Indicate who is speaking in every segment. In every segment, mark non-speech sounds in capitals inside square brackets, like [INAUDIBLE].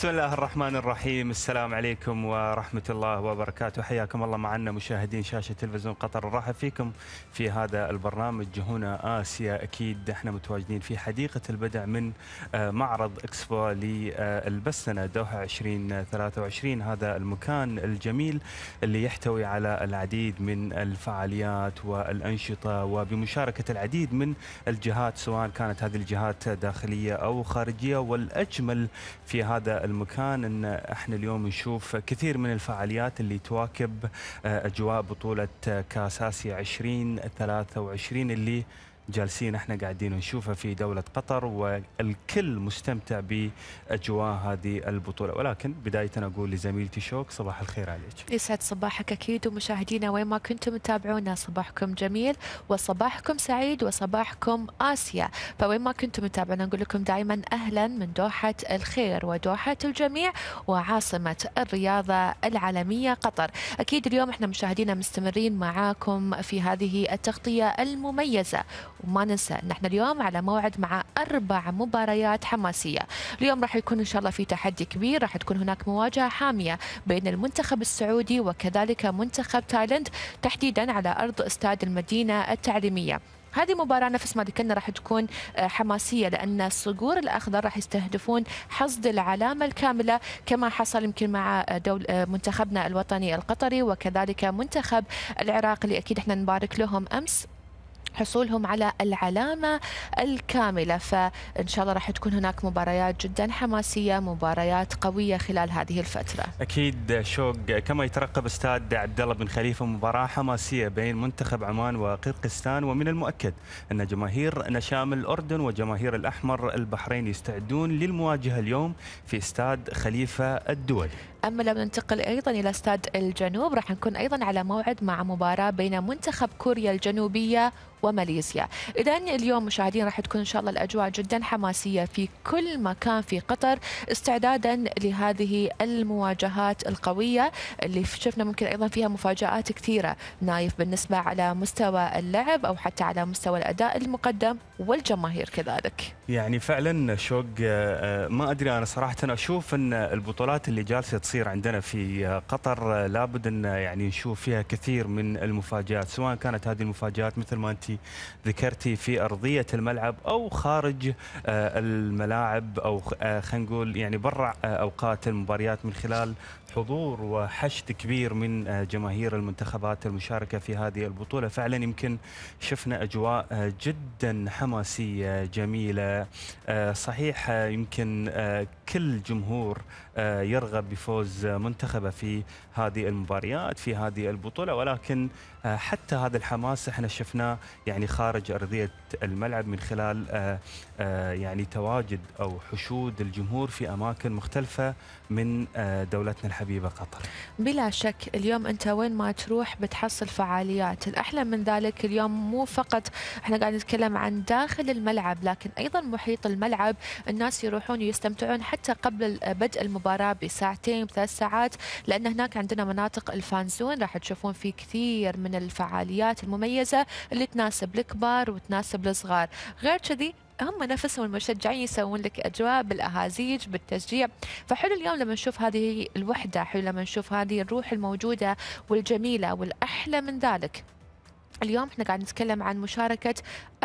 Speaker 1: بسم الله الرحمن الرحيم. السلام عليكم ورحمة الله وبركاته. حياكم الله معنا مشاهدين شاشة تلفزيون قطر. نرحب فيكم في هذا البرنامج هنا آسيا. أكيد إحنا متواجدين في حديقة البدع من آه، معرض إكسبو للبسنة دوحة 2023 هذا المكان الجميل اللي يحتوي على العديد من الفعاليات والأنشطة وبمشاركة العديد من الجهات سواء كانت هذه الجهات داخلية أو خارجية. والأجمل في هذا المكان أن إحنا اليوم نشوف كثير من الفعاليات اللي تواكب آه، أجواء بطولة كاس آسيا 20 الثلاثة وعشرين اللي جالسين إحنا قاعدين نشوفها في دولة قطر والكل مستمتع بأجواء هذه البطولة. ولكن بداية أقول لزميلتي شوق صباح الخير عليك.
Speaker 2: يسعد صباحك أكيد ومشاهدينا وين ما كنتم تتابعونا صباحكم جميل وصباحكم سعيد وصباحكم آسيا. فوين ما كنتم تتابعونا نقول لكم دائما أهلا من دوحة الخير ودوحة الجميع وعاصمة الرياضة العالمية قطر. أكيد اليوم إحنا مشاهدينا مستمرين معاكم في هذه التغطية المميزة. وما ننسى ان إحنا اليوم على موعد مع أربع مباريات حماسية. اليوم راح يكون إن شاء الله في تحدي كبير راح تكون هناك مواجهة حامية بين المنتخب السعودي وكذلك منتخب تايلاند تحديدا على أرض استاد المدينة التعليمية. هذه مباراة نفس ما ذكرنا راح تكون آه، حماسية لأن الصقور الأخضر راح يستهدفون حصد العلامة الكاملة كما حصل يمكن مع آه، دول آه، منتخبنا الوطني القطري وكذلك منتخب العراق اللي أكيد إحنا نبارك لهم أمس. حصولهم على العلامة الكاملة. فإن شاء الله راح تكون هناك مباريات جدا حماسية مباريات قوية خلال هذه الفترة.
Speaker 1: أكيد شوق كما يترقب استاد عبد الله بن خليفة مباراة حماسية بين منتخب عمان وقرقستان. ومن المؤكد أن جماهير نشام الأردن وجماهير الأحمر البحرين يستعدون للمواجهة اليوم في استاد خليفة الدولي.
Speaker 2: أما لو ننتقل أيضا إلى استاد الجنوب راح نكون أيضا على موعد مع مباراة بين منتخب كوريا الجنوبية وماليزيا. إذا اليوم مشاهدين راح تكون إن شاء الله الأجواء جدا حماسية في كل مكان في قطر استعدادا لهذه المواجهات القوية اللي شفنا ممكن أيضا فيها مفاجآت كثيرة. نايف بالنسبة على مستوى اللعب أو حتى على مستوى الأداء المقدم والجماهير كذلك.
Speaker 1: يعني فعلا شوق آه، ما أدري أنا صراحة أشوف إن البطولات اللي جالسة تصير عندنا في قطر. آه، لابد أن يعني نشوف فيها كثير من المفاجآت سواء كانت هذه المفاجآت مثل ما أنت ذكرتي في أرضية الملعب أو خارج آه، الملاعب أو خلينا نقول يعني برا أوقات المباريات من خلال حضور وحشد كبير من جماهير المنتخبات المشاركة في هذه البطولة. فعلا يمكن شفنا أجواء جدا حماسية جميلة. صحيح يمكن كل جمهور يرغب بفوز منتخبه في هذه المباريات في هذه البطولة. ولكن حتى هذا الحماس إحنا شفناه يعني خارج أرضية الملعب من خلال يعني تواجد أو حشود الجمهور في أماكن مختلفة من دولتنا الحبيبة قطر.
Speaker 2: بلا شك اليوم أنت وين ما تروح بتحصل فعاليات، الأحلى من ذلك اليوم مو فقط إحنا قاعد نتكلم عن داخل الملعب لكن أيضا محيط الملعب الناس يروحون ويستمتعون حتى قبل بدء المباراة بساعتين ثلاث ساعات لأن هناك عندنا مناطق الفانزون راح تشوفون في كثير من الفعاليات المميزة اللي تناسب الكبار وتناسب الصغار، غير كذي هم نفسهم المشجعين يسوون لك أجواء بالأهازيج بالتشجيع. فحلو اليوم لما نشوف هذه الوحدة حلو لما نشوف هذه الروح الموجودة والجميلة والأحلى من ذلك. اليوم إحنا قاعد نتكلم عن مشاركة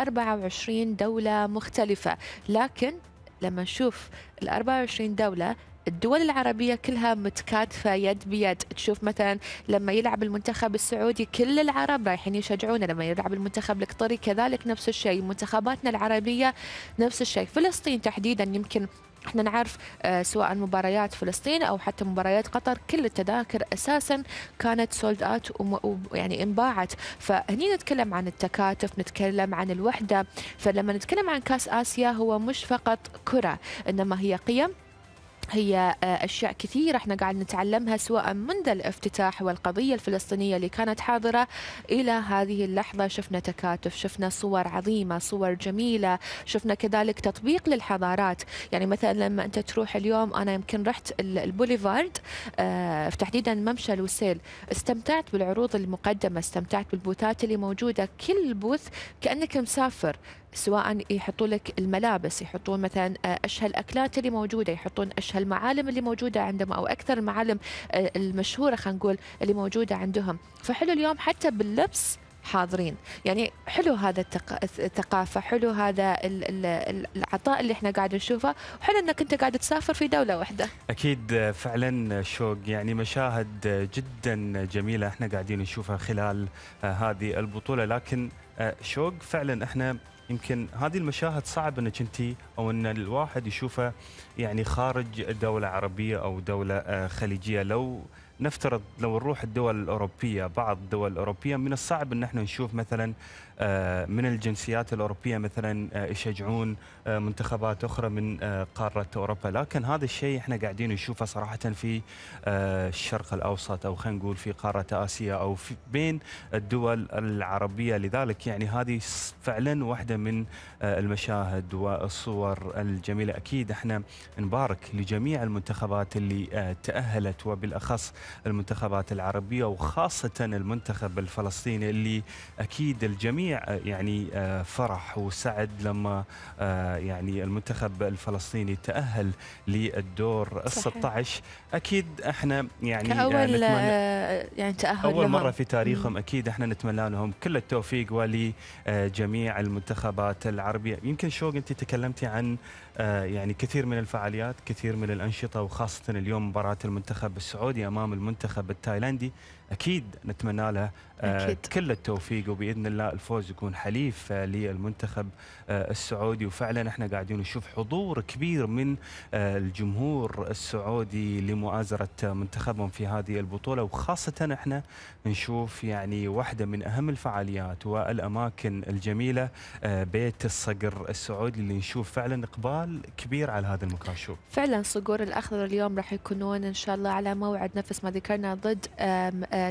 Speaker 2: 24 دولة مختلفة. لكن لما نشوف ال 24 دولة الدول العربية كلها متكاتفة يد بيد. تشوف مثلا لما يلعب المنتخب السعودي كل العرب رايحين يشجعونه لما يلعب المنتخب القطري كذلك نفس الشيء. منتخباتنا العربية نفس الشيء. فلسطين تحديدا يمكن إحنا نعرف آه سواء مباريات فلسطين أو حتى مباريات قطر كل التذاكر أساسا كانت sold out ويعني انباعت. فهني نتكلم عن التكاتف نتكلم عن الوحدة. فلما نتكلم عن كأس آسيا هو مش فقط كرة إنما هي قيم هي أشياء كثيرة إحنا قاعد نتعلمها سواء منذ الافتتاح والقضية الفلسطينية اللي كانت حاضرة إلى هذه اللحظة. شفنا تكاتف شفنا صور عظيمة صور جميلة شفنا كذلك تطبيق للحضارات. يعني مثلا لما أنت تروح اليوم أنا يمكن رحت البوليفارد آه تحديدا ممشى الوسيل استمتعت بالعروض المقدمة استمتعت بالبوثات اللي موجودة. كل بوث كأنك مسافر. سواء يحطوا لك الملابس يحطون مثلا اشهى الاكلات اللي موجودة يحطون اشهى إيش هالمعالم اللي موجودة عندهم أو أكثر المعالم آه، المشهورة خلينا نقول اللي موجودة عندهم. فحلو اليوم حتى باللبس حاضرين. يعني حلو هذا. الثقافة حلو هذا ال... ال... العطاء اللي إحنا قاعد نشوفه وحلو إنك أنت قاعد تسافر في دولة واحدة.
Speaker 1: أكيد فعلا شوق. يعني مشاهد جدا جميلة إحنا قاعدين نشوفها خلال آه، هذه البطولة. لكن آه، شوق فعلا إحنا يمكن هذه المشاهد صعب انك انت أو ان الواحد يشوفها يعني خارج دولة عربية أو دولة آه، خليجية. لو نفترض لو نروح الدول الأوروبية بعض الدول الأوروبية من الصعب أن إحنا نشوف مثلا من الجنسيات الأوروبية مثلا آه، يشجعون آه، منتخبات أخرى من قارة أوروبا. لكن هذا الشيء إحنا قاعدين نشوفه صراحة في الشرق الأوسط أو خلينا نقول في قارة آسيا أو في بين الدول العربية. لذلك يعني هذه فعلا واحدة من المشاهد والصور الجميلة. أكيد إحنا نبارك لجميع المنتخبات اللي تأهلت وبالأخص المنتخبات العربية وخاصة المنتخب الفلسطيني اللي أكيد الجميع الجميع يعني آه، فرح وسعد لما آه، يعني المنتخب الفلسطيني تأهل للدور ال 16 أكيد إحنا يعني
Speaker 2: كأول آه، يعني تأهل
Speaker 1: أول مرة في تاريخهم أكيد إحنا نتمنى لهم كل التوفيق ولجميع المنتخبات العربية. يمكن شوق أنت تكلمتي عن يعني كثير من الفعاليات كثير من الأنشطة وخاصة اليوم مباراة المنتخب السعودي أمام المنتخب التايلاندي أكيد نتمنى له آه، أكيد. كل التوفيق وبإذن الله الفوز يكون حليف آه، للمنتخب آه، السعودي وفعلا إحنا قاعدين نشوف حضور كبير من الجمهور السعودي لمؤازرة منتخبهم في هذه البطولة وخاصة إحنا نشوف يعني واحدة من أهم الفعاليات والأماكن الجميلة بيت الصقر السعودي اللي نشوف فعلا اقبال كبير على هذا المكان شوف
Speaker 2: فعلا صقور الأخضر اليوم راح يكونون إن شاء الله على موعد نفس ما ذكرنا ضد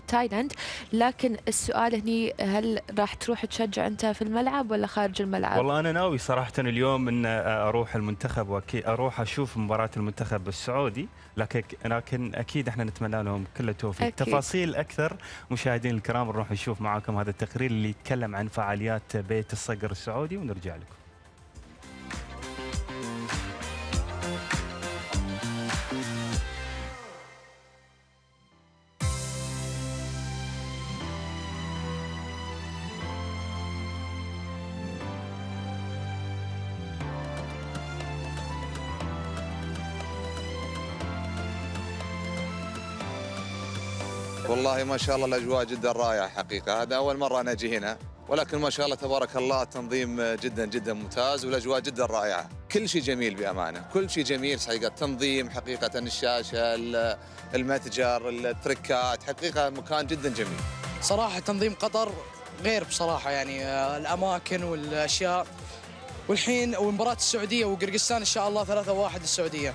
Speaker 2: تايلاند. لكن السؤال هني هل راح تروح تشجع أنت في الملعب ولا خارج الملعب؟
Speaker 1: والله أنا ناوي صراحة اليوم إن أروح المنتخب واكيد أروح أشوف مباراة المنتخب السعودي. لكن لكن أكيد إحنا نتمنى لهم كل التوفيق. تفاصيل أكثر مشاهدين الكرام نروح نشوف معاكم هذا التقرير اللي يتكلم عن فعاليات بيت الصقر السعودي ونرجع لكم.
Speaker 3: والله ما شاء الله الأجواء جدا رائعة حقيقة. هذا أول مرة أنا أجي هنا ولكن ما شاء الله تبارك الله التنظيم جدا جدا ممتاز والأجواء جدا رائعة. كل شيء جميل بأمانة. كل شيء جميل حقيقه التنظيم حقيقة الشاشة المتجر التركات حقيقة مكان جدا جميل.
Speaker 4: صراحة تنظيم قطر غير بصراحة يعني آه، الأماكن والأشياء. والحين ومباراة السعودية وقرقستان إن شاء الله 3-1 السعودية.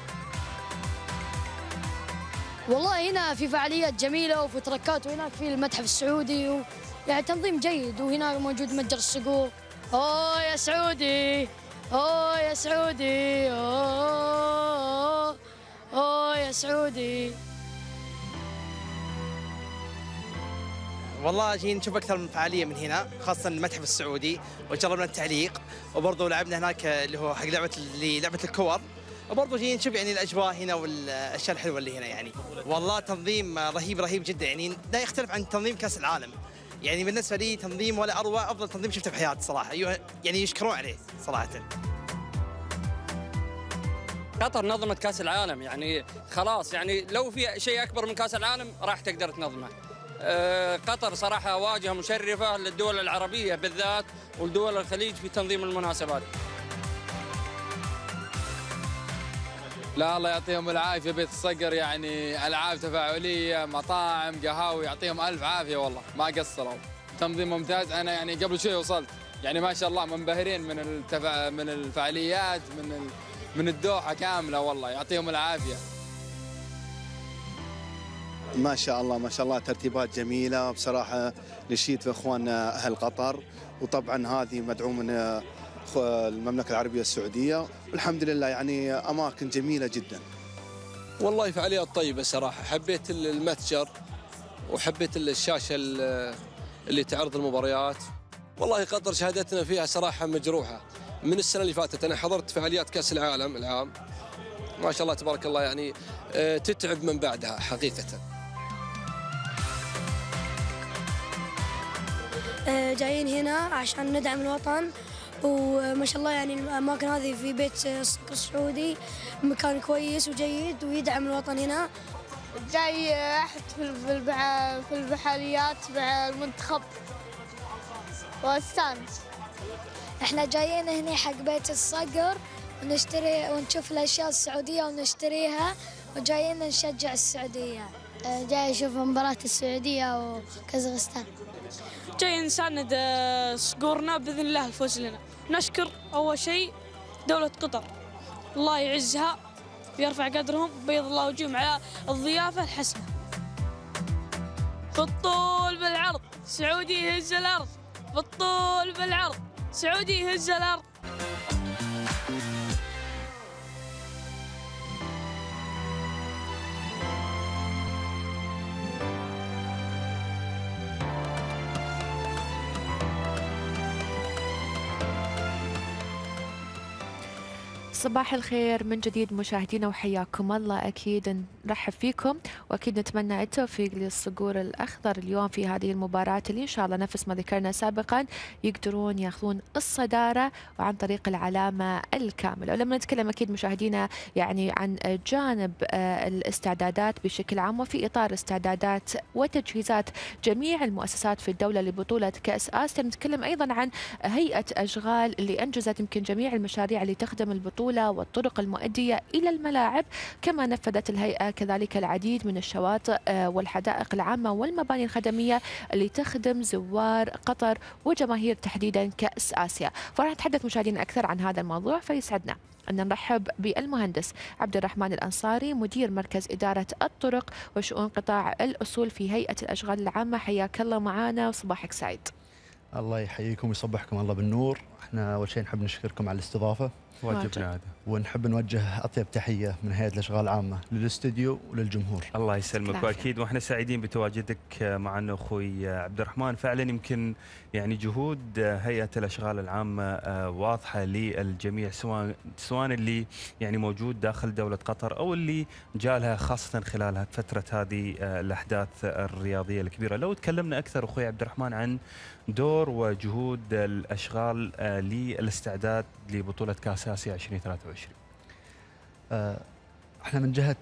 Speaker 5: والله هنا في فعاليات جميلة وفي تركات وهناك في المتحف السعودي و... يعني تنظيم جيد وهنا موجود متجر الصقور أوه يا سعودي! أوه يا سعودي! أوه! أوه يا سعودي!
Speaker 6: والله جينا نشوف أكثر من فعالية من هنا خاصة المتحف السعودي وجربنا التعليق. وبرضه لعبنا هناك اللي هو حق لعبة اللي لعبة الكور. وبرضه جايين نشوف يعني الأجواء هنا والأشياء الحلوة اللي هنا يعني. والله تنظيم رهيب رهيب جدا يعني. لا يختلف عن تنظيم كأس العالم. يعني بالنسبة لي تنظيم ولا أروع أفضل تنظيم شفته في حياتي صراحة. يعني يشكرون عليه صراحة.
Speaker 7: قطر نظمت كأس العالم يعني. خلاص يعني لو في شيء أكبر من كأس العالم راح تقدر تنظمه. آه، قطر صراحة واجهة مشرفة للدول العربية بالذات ولدول الخليج في تنظيم المناسبات.
Speaker 8: لا الله يعطيهم العافية بيت الصقر يعني ألعاب تفاعلية مطاعم قهاوي يعطيهم ألف عافية والله ما قصروا. تنظيم ممتاز أنا يعني قبل شوي وصلت. يعني ما شاء الله منبهرين من التفا... من الفعاليات من ال... من الدوحة كاملة والله يعطيهم العافية.
Speaker 9: ما شاء الله ما شاء الله ترتيبات جميلة. بصراحة نشيد في اخواننا أهل قطر. وطبعا هذه مدعوم من المملكة العربية السعودية. والحمد لله يعني أماكن جميلة جدا.
Speaker 10: والله فعاليات طيبة صراحة. حبيت المتجر وحبيت الشاشة اللي تعرض المباريات. والله قطر شهادتنا فيها صراحة مجروحة. من السنة اللي فاتت أنا حضرت فعاليات كأس العالم العام. ما شاء الله تبارك الله يعني آه، تتعب من بعدها حقيقة.
Speaker 5: آه، جايين هنا عشان ندعم الوطن. وما شاء الله يعني الأماكن هذه في بيت الصقر السعودي مكان كويس وجيد ويدعم الوطن هنا.
Speaker 11: جاي احتفل في البح- في البحريات مع المنتخب. وأستانس.
Speaker 5: إحنا جايين هنا حق بيت الصقر ونشتري ونشوف الأشياء السعودية ونشتريها وجايين نشجع السعودية. جاي أشوف مباراة السعودية وكازاخستان.
Speaker 11: جاي نساند صقورنا بإذن الله الفوز لنا. نشكر أول شيء دولة قطر. الله يعزها ويرفع قدرهم بيض الله وجوههم على الضيافة الحسنة. بالطول بالعرض سعودي يهز الأرض. بالطول بالعرض سعودي يهز الأرض.
Speaker 2: صباح الخير من جديد مشاهدينا وحياكم الله. أكيد نرحب فيكم وأكيد نتمنى التوفيق للصقور الأخضر اليوم في هذه المباراة اللي إن شاء الله نفس ما ذكرنا سابقا يقدرون يأخذون الصدارة وعن طريق العلامة الكاملة. ولما نتكلم أكيد مشاهدينا يعني عن جانب آه، الاستعدادات بشكل عام وفي إطار استعدادات وتجهيزات جميع المؤسسات في الدولة لبطولة كأس آسيا. نتكلم أيضا عن هيئة أشغال اللي أنجزت يمكن جميع المشاريع اللي تخدم البطولة والطرق المؤدية إلى الملاعب كما نفذت الهيئة كذلك العديد من الشواطئ آه، والحدائق العامة والمباني الخدمية اللي تخدم زوار قطر وجماهير تحديدا كأس آسيا. فراح نتحدث مشاهدينا أكثر عن هذا الموضوع فيسعدنا أن نرحب بالمهندس عبد الرحمن الأنصاري مدير مركز إدارة الطرق وشؤون قطاع الأصول في هيئة الأشغال العامة. حياك الله معنا وصباحك سعيد.
Speaker 12: الله يحييكم ويصبحكم الله بالنور. إحنا أول شيء نحب نشكركم على الاستضافة.
Speaker 1: واجبنا هذا
Speaker 12: ونحب نوجه أطيب تحية من هيئة الأشغال العامة للاستديو وللجمهور.
Speaker 1: الله يسلمك. وأكيد وإحنا سعيدين بتواجدك معنا أخوي عبد الرحمن. فعلا يمكن يعني جهود هيئة الأشغال العامة آه، واضحة للجميع سواء سواء اللي يعني موجود داخل دولة قطر أو اللي جالها خاصة خلال فترة هذه آه، الأحداث الرياضية الكبيرة. لو تكلمنا أكثر أخوي عبد الرحمن عن دور وجهود الأشغال آه، للاستعداد لبطولة كأس آسيا 2023
Speaker 12: آه، إحنا من جهة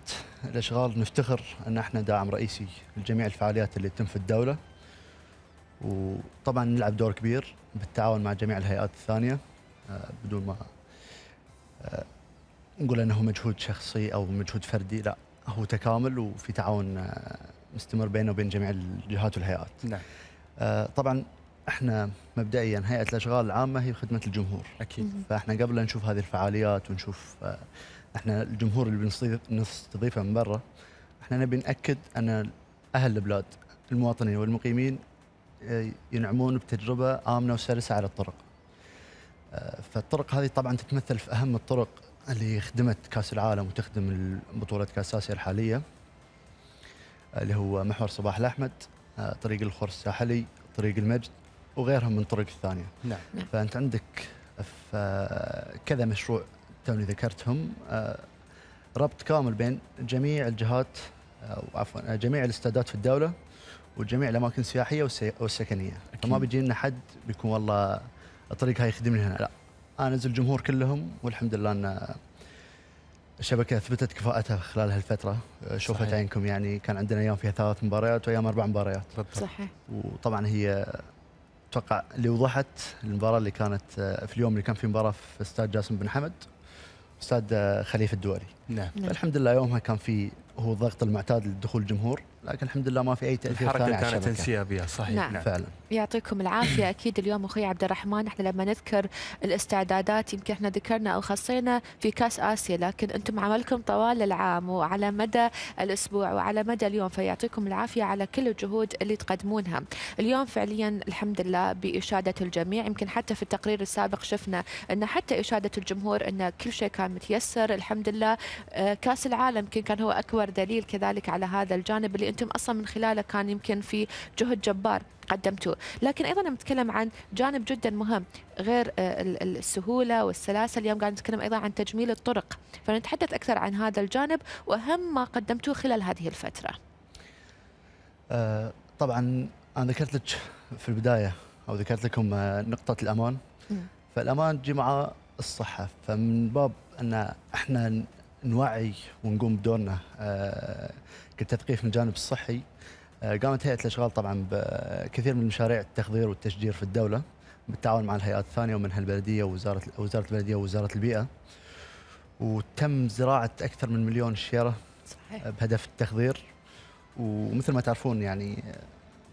Speaker 12: الأشغال نفتخر أن إحنا داعم رئيسي لجميع الفعاليات اللي تتم في الدولة. وطبعا نلعب دور كبير بالتعاون مع جميع الهيئات الثانية آه، بدون ما نقول إنه مجهود شخصي أو مجهود فردي لا هو تكامل وفي تعاون مستمر بيننا وبين جميع الجهات والهيئات.
Speaker 1: نعم.
Speaker 12: طبعا إحنا مبدئيا هيئة الأشغال العامة هي خدمة الجمهور.
Speaker 1: أكيد.
Speaker 12: فإحنا قبل لا نشوف هذه الفعاليات ونشوف آه، إحنا الجمهور اللي بنستضيف نستضيفه من برا إحنا نبي نأكد أن أهل البلاد المواطنين والمقيمين آه، ينعمون بتجربة آمنة وسلسة على الطرق. آه، فالطرق هذه طبعا تتمثل في أهم الطرق اللي خدمت كأس العالم وتخدم بطولة كأس آسيا الحالية اللي هو محور صباح الأحمد طريق الخور الساحلي طريق المجد وغيرهم من الطرق الثانية.
Speaker 1: نعم.
Speaker 12: فأنت عندك في كذا مشروع توني ذكرتهم. آه، ربط كامل بين جميع الجهات آه، عفوا جميع الاستادات في الدولة وجميع الأماكن السياحية والسكنية. فما بيجي لنا حد بيكون والله الطريق هاي يخدمني هنا. لا. أنزل الجمهور كلهم والحمد لله أن الشبكة أثبتت كفاءتها خلال هالفترة. شوفت. عينكم يعني كان عندنا أيام فيها ثلاث مباريات وأيام أربع مباريات.
Speaker 2: صحيح.
Speaker 12: وطبعا هي أتوقع اللي وضحت المباراة اللي كانت آه، في اليوم اللي كان في مباراة في أستاد جاسم بن حمد أستاد آه، خليفة الدولي
Speaker 1: نعم
Speaker 2: نعم.
Speaker 12: فالحمد لله يومها كان في هو الضغط المعتاد لدخول الجمهور لكن الحمد لله ما في أي تأثير ثاني على
Speaker 1: كانت
Speaker 12: الشبكه
Speaker 1: انسيابيه صحيح.
Speaker 2: نعم.
Speaker 1: نعم,
Speaker 12: فعلا.
Speaker 2: يعطيكم العافية. [COUGHS] أكيد اليوم أخوي عبد الرحمن إحنا لما نذكر الاستعدادات يمكن إحنا ذكرنا أو خصينا في كأس آسيا لكن أنتم عملكم طوال العام وعلى مدى الأسبوع وعلى مدى اليوم فيعطيكم العافية على كل الجهود اللي تقدمونها. اليوم فعليا الحمد لله بإشادة الجميع. يمكن حتى في التقرير السابق شفنا أن حتى إشادة الجمهور أن كل شيء كان متيسر. الحمد لله آه، كأس العالم يمكن كان هو أكبر دليل كذلك على هذا الجانب اللي أنتم أنتم أصلا من خلاله كان يمكن في جهد جبار قدمتوه. لكن أيضا نتكلم عن جانب جدا مهم غير آه، ال- ال- السهولة والسلاسة. اليوم قاعد نتكلم أيضا عن تجميل الطرق فنتحدث أكثر عن هذا الجانب وأهم ما قدمتوه خلال هذه الفترة.
Speaker 12: آه، طبعا أنا ذكرت لك في البداية أو ذكرت لكم آه، نقطة الأمان.
Speaker 2: مم.
Speaker 12: فالأمان تجي مع الصحة. فمن باب أن إحنا نوعي ونقوم بدورنا آه، كتثقيف من الجانب الصحي. آه، قامت هيئة الأشغال طبعا بكثير من مشاريع التخضير والتشجير في الدولة بالتعاون مع الهيئات الثانية ومنها البلدية ووزارة وزارة البلدية ووزارة البيئة. وتم زراعة أكثر من مليون شجره
Speaker 2: صحيح.
Speaker 12: بهدف التخضير ومثل ما تعرفون يعني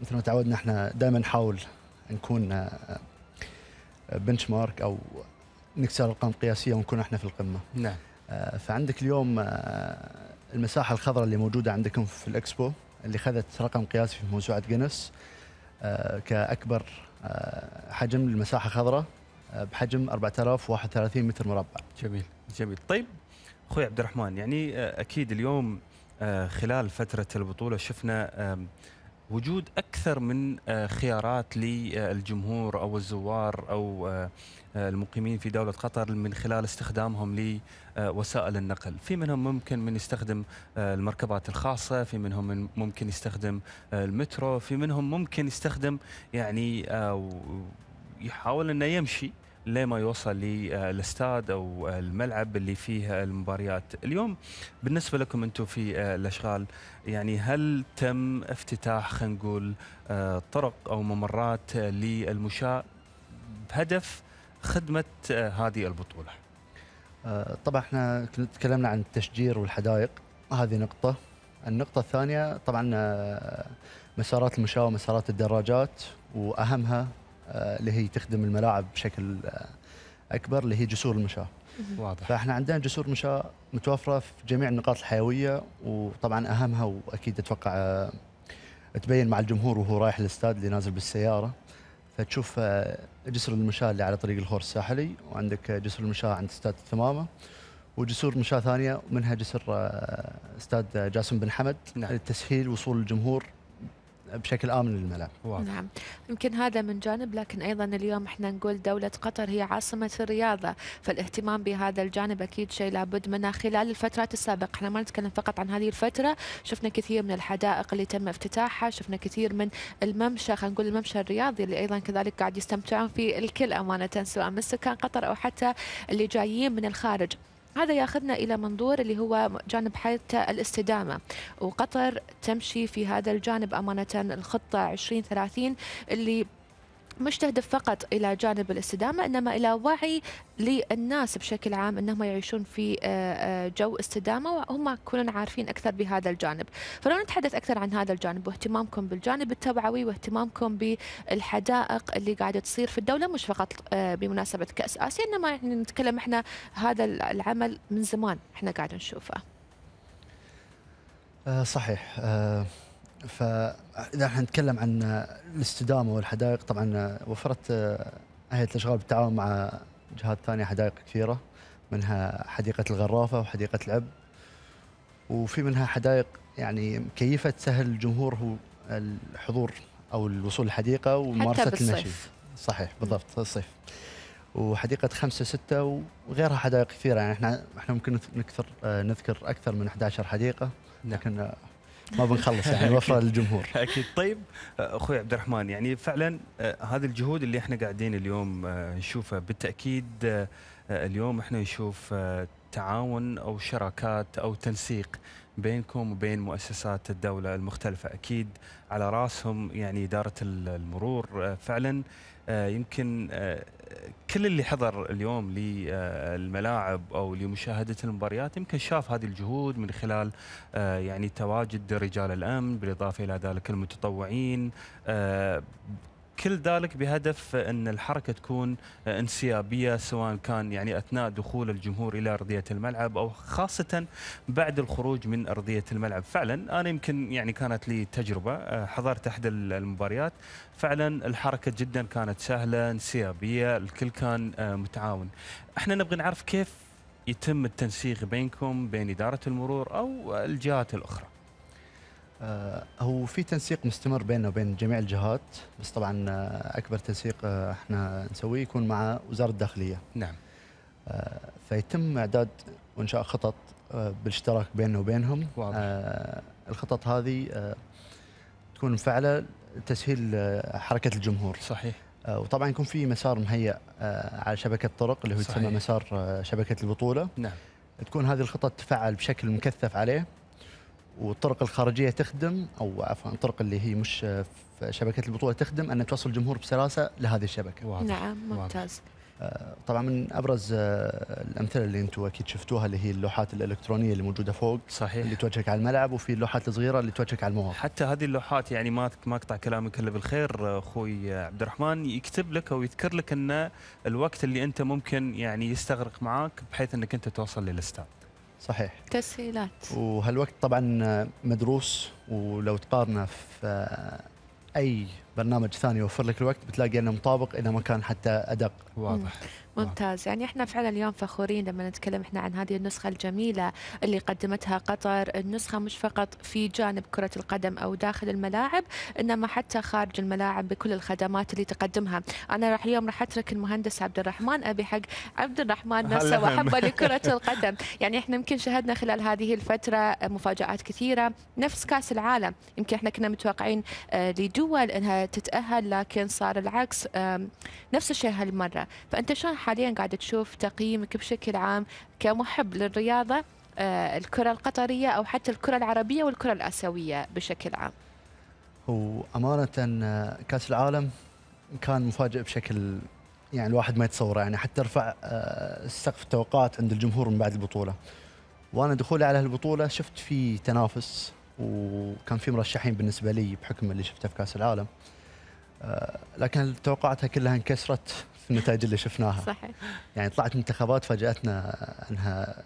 Speaker 12: مثل ما تعودنا إحنا دائما نحاول نكون بنش مارك أو نكسر ارقام قياسيه ونكون إحنا في القمة.
Speaker 1: نعم.
Speaker 12: آه، فعندك اليوم آه، المساحة الخضراء اللي موجودة عندكم في الإكسبو اللي خذت رقم قياسي في موسوعة جينيس آه، كأكبر آه، حجم للمساحه خضراء آه، بحجم 4031 متر مربع.
Speaker 1: جميل جميل طيب أخوي عبد الرحمن يعني آه، أكيد اليوم آه، خلال فترة البطولة شفنا وجود أكثر من آه، خيارات للجمهور أو الزوار أو آه، آه، المقيمين في دولة قطر من خلال استخدامهم لوسائل النقل، في منهم ممكن من يستخدم آه، المركبات الخاصة، في منهم من ممكن يستخدم آه، المترو، في منهم ممكن يستخدم يعني آه، يحاول إنه يمشي لما يوصل للاستاد أو الملعب اللي فيه المباريات. اليوم بالنسبة لكم أنتم في آه، الأشغال يعني هل تم افتتاح خلينا نقول آه، طرق أو ممرات آه، للمشاة؟ بهدف خدمة آه، هذه البطولة.
Speaker 12: آه، طبعا إحنا تكلمنا عن التشجير والحدائق. هذه نقطة. النقطة الثانية طبعا آه، مسارات المشاة ومسارات الدراجات وأهمها آه، اللي هي تخدم الملاعب بشكل أكبر اللي هي جسور المشاة.
Speaker 1: واضح.
Speaker 12: فإحنا عندنا جسور مشاة متوفرة في جميع النقاط الحيوية وطبعا أهمها وأكيد أتوقع آه، تبين مع الجمهور وهو رايح الاستاد اللي نازل بالسيارة. فتشوف آه، جسر المشاة اللي على طريق الخور الساحلي وعندك آه، جسر المشاة عند استاد الثمامة وجسور مشاة ثانية منها جسر آه، استاد جاسم بن حمد
Speaker 1: نعم.
Speaker 12: لتسهيل وصول الجمهور بشكل آمن للملعب
Speaker 1: واضح.
Speaker 2: نعم. يمكن هذا من جانب لكن أيضا اليوم إحنا نقول دولة قطر هي عاصمة الرياضة فالاهتمام بهذا الجانب أكيد شيء لابد منه خلال الفترات السابقة. إحنا ما نتكلم فقط عن هذه الفترة شفنا كثير من الحدائق اللي تم افتتاحها شفنا كثير من الممشى خلينا نقول الممشى الرياضي اللي أيضا كذلك قاعد يستمتعون فيه الكل أمانة سواء من سكان قطر أو حتى اللي جايين من الخارج. هذا ياخذنا إلى منظور اللي هو جانب حتى الاستدامة. وقطر تمشي في هذا الجانب أمانة الخطة 2030 اللي مش تهدف فقط إلى جانب الاستدامة إنما إلى وعي للناس بشكل عام إنهم يعيشون في آه، آه، جو استدامة وهم يكونون عارفين أكثر بهذا الجانب، فلو نتحدث أكثر عن هذا الجانب واهتمامكم بالجانب التوعوي واهتمامكم بالحدائق اللي قاعدة تصير في الدولة مش فقط آه، بمناسبة كأس آسيا إنما يعني نتكلم إحنا هذا العمل من زمان إحنا قاعد نشوفه.
Speaker 12: صحيح فإذا إحنا نتكلم عن الاستدامة والحدائق طبعا وفرت هيئة الأشغال بالتعاون مع جهات ثانية حدائق كثيرة منها حديقة الغرافة وحديقة العب. وفي منها حدائق يعني مكيفة تسهل الجمهور هو الحضور أو الوصول للحديقة وممارسة
Speaker 2: حتى
Speaker 12: المشي. صحيح بالضبط الصيف. وحديقة خمسة ستة وغيرها حدائق كثيرة يعني إحنا إحنا ممكن نكثر نذكر أكثر من 11 حديقة. لكن آه، ما بنخلص يعني نوفرها للجمهور. [LAUGHS]
Speaker 1: أكيد. طيب أخوي عبد الرحمن يعني فعلا آه، هذه الجهود اللي إحنا قاعدين اليوم آه، نشوفها بالتأكيد آه، اليوم إحنا نشوف تعاون أو شراكات أو تنسيق بينكم وبين مؤسسات الدولة المختلفة. أكيد على رأسهم يعني إدارة ال- المرور فعلا يمكن كل اللي حضر اليوم للملاعب أو لمشاهدة المباريات يمكن شاف هذه الجهود من خلال آه، يعني تواجد رجال الأمن بالإضافة إلى ذلك المتطوعين آه، كل ذلك بهدف أن الحركة تكون انسيابية سواء كان يعني أثناء دخول الجمهور إلى أرضية الملعب أو خاصة بعد الخروج من أرضية الملعب، فعلا أنا يمكن يعني كانت لي تجربة حضرت أحد المباريات فعلا الحركة جدا كانت سهلة انسيابية الكل كان متعاون. إحنا نبغى نعرف كيف يتم التنسيق بينكم بين إدارة المرور أو الجهات الأخرى.
Speaker 12: آه، هو في تنسيق مستمر بيننا وبين جميع الجهات بس طبعا آه، أكبر تنسيق آه، إحنا نسويه يكون مع وزارة الداخلية.
Speaker 1: نعم.
Speaker 12: فيتم إعداد وإنشاء خطط بالاشتراك بيننا وبينهم.
Speaker 1: واضح.
Speaker 12: الخطط هذه تكون مفعلة لتسهيل حركة الجمهور.
Speaker 1: صحيح.
Speaker 12: وطبعا يكون في مسار مهيأ آه، على شبكة طرق اللي هو يتسمى
Speaker 1: صحيح.
Speaker 12: مسار شبكة البطولة.
Speaker 1: نعم.
Speaker 12: تكون هذه الخطط تفعل بشكل مكثف عليه. والطرق الخارجية تخدم أو عفوا الطرق اللي هي مش آه، في شبكه البطولة تخدم أن توصل الجمهور بسلاسة لهذه الشبكة.
Speaker 1: واضح
Speaker 2: نعم ممتاز
Speaker 12: آه، طبعا من أبرز آه، الأمثلة اللي أنتم أكيد شفتوها اللي هي اللوحات الإلكترونية اللي موجودة فوق
Speaker 1: صحيح
Speaker 12: اللي توجهك على الملعب وفي اللوحات الصغيرة اللي توجهك على المواقع.
Speaker 1: حتى هذه اللوحات يعني ما ما أقطع كلامك إلا بالخير أخوي عبد الرحمن يكتب لك أو يذكر لك أن الوقت اللي أنت ممكن يعني يستغرق معاك بحيث أنك أنت توصل للاستاد.
Speaker 12: صحيح.
Speaker 2: تسهيلات
Speaker 12: وهالوقت طبعا مدروس ولو تقارنه في أي برنامج ثاني يوفر لك الوقت بتلاقي أنه مطابق اذا ما كان حتى أدق.
Speaker 1: واضح
Speaker 2: ممتاز. يعني إحنا فعلا اليوم فخورين لما نتكلم إحنا عن هذه النسخة الجميلة اللي قدمتها قطر. النسخة مش فقط في جانب كرة القدم أو داخل الملاعب إنما حتى خارج الملاعب بكل الخدمات اللي تقدمها. أنا راح اليوم راح أترك المهندس عبد الرحمن. أبي حق عبد الرحمن نفسه. [LAUGHS] وحبه لكرة القدم. يعني إحنا يمكن شهدنا خلال هذه الفترة مفاجآت كثيرة. نفس كأس العالم. يمكن إحنا كنا متوقعين آه، لدول إنها تتأهل لكن صار العكس نفس الشيء هالمرة. فأنت شلون حاليا قاعد تشوف تقييمك بشكل عام كمحب للرياضة آه، الكرة القطرية أو حتى الكرة العربية والكرة الآسيوية بشكل عام
Speaker 12: هو أمانة آه، كأس العالم كان مفاجئ بشكل يعني الواحد ما يتصوره يعني حتى رفع آه، سقف التوقعات عند الجمهور من بعد البطولة. وأنا دخولي على هالبطولة شفت في تنافس وكان في مرشحين بالنسبة لي بحكم اللي شفته في كأس العالم. لكن توقعاتها كلها انكسرت النتائج اللي شفناها.
Speaker 2: صحيح
Speaker 12: يعني طلعت منتخبات فاجأتنا أنها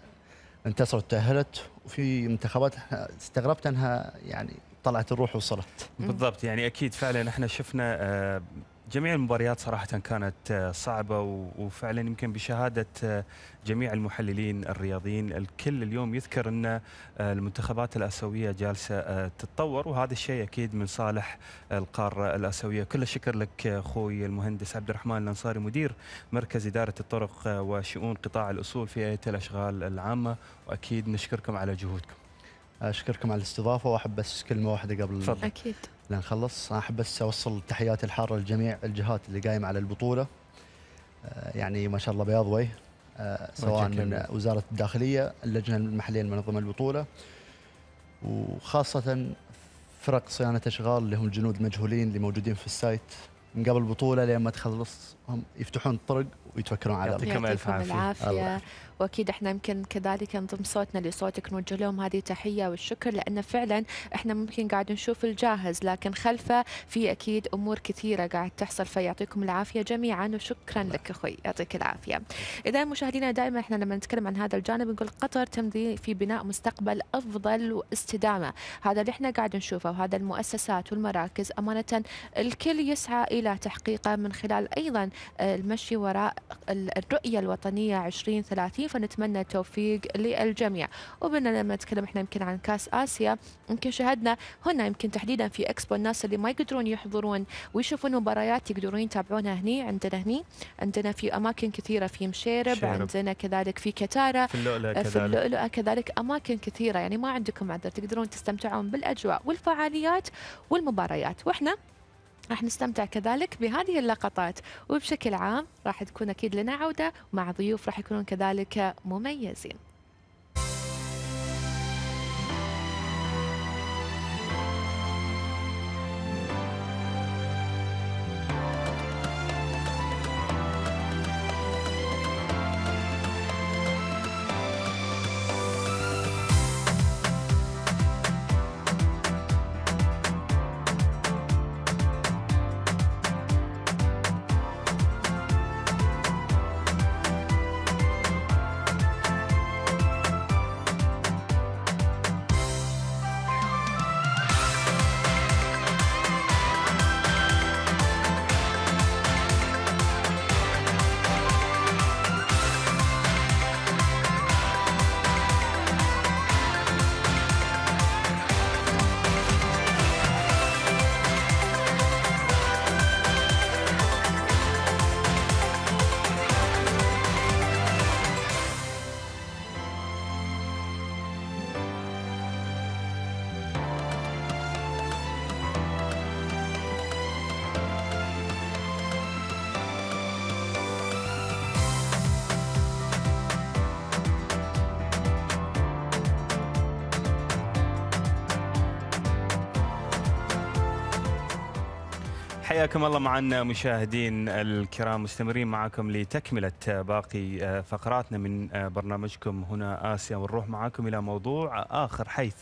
Speaker 12: انتصرت وتأهلت وفي منتخبات استغربت أنها يعني طلعت الروح وصلت.
Speaker 1: بالضبط يعني أكيد فعلا إحنا شفنا آه، جميع المباريات صراحة كانت آه، صعبة و- وفعلا يمكن بشهادة آه، جميع المحللين الرياضيين الكل اليوم يذكر إن آه، المنتخبات الأسيوية جالسة آه، تتطور وهذا الشيء أكيد من صالح القارة الأسيوية. كل الشكر لك أخوي المهندس عبد الرحمن الأنصاري مدير مركز إدارة الطرق وشؤون قطاع الأصول في هيئة الأشغال العامة. وأكيد نشكركم على جهودكم.
Speaker 12: أشكركم على الاستضافة وأحب بس كلمة واحدة قبل
Speaker 1: تفضل.
Speaker 2: أكيد.
Speaker 12: لا نخلص. أحب بس أوصل تحياتي الحارة لجميع الجهات اللي قايمة على البطولة. آه، يعني ما شاء الله بياض وجه. آه، سواء من. وزارة الداخلية اللجنة المحلية المنظمة البطوله وخاصة فرق صيانة أشغال اللي هم الجنود المجهولين اللي موجودين في السايت من قبل البطولة لين ما تخلص هم يفتحون الطرق ويتوكلون على الله
Speaker 1: يعطيكم عافية.
Speaker 12: الله
Speaker 2: العافية. وأكيد إحنا يمكن كذلك نضم صوتنا لصوتك نوجه لهم هذه التحية والشكر لأن فعلا إحنا ممكن قاعد نشوف الجاهز لكن خلفه في أكيد أمور كثيرة قاعد تحصل فيعطيكم العافية جميعا وشكرا لك أخوي يعطيك العافية. إذا مشاهدينا دائما إحنا لما نتكلم عن هذا الجانب نقول قطر تمضي في بناء مستقبل أفضل واستدامة، هذا اللي إحنا قاعد نشوفه وهذا المؤسسات والمراكز أمانة الكل يسعى إلى تحقيقه من خلال أيضا المشي وراء ال- الرؤية الوطنية 2030 فنتمنى التوفيق للجميع. وبنا لما نتكلم إحنا يمكن عن كأس آسيا يمكن شهدنا هنا يمكن تحديدا في إكسبو الناس اللي ما يقدرون يحضرون ويشوفون مباريات يقدرون يتابعونها هني عندنا هني عندنا في أماكن كثيرة في مشيرب. عندنا كذلك في كتارة
Speaker 1: في اللؤلؤة
Speaker 2: في
Speaker 1: كذلك.
Speaker 2: اللؤلؤة كذلك أماكن كثيرة يعني ما عندكم عذر تقدرون تستمتعون بالأجواء والفعاليات والمباريات. وإحنا راح نستمتع كذلك بهذه اللقطات. وبشكل عام راح تكون أكيد لنا عودة مع ضيوف راح يكونون كذلك مميزين.
Speaker 1: حياكم الله معنا مشاهدين الكرام مستمرين معكم لتكملة باقي آه، فقراتنا من آه، برنامجكم هنا آسيا ونروح معكم إلى موضوع آخر حيث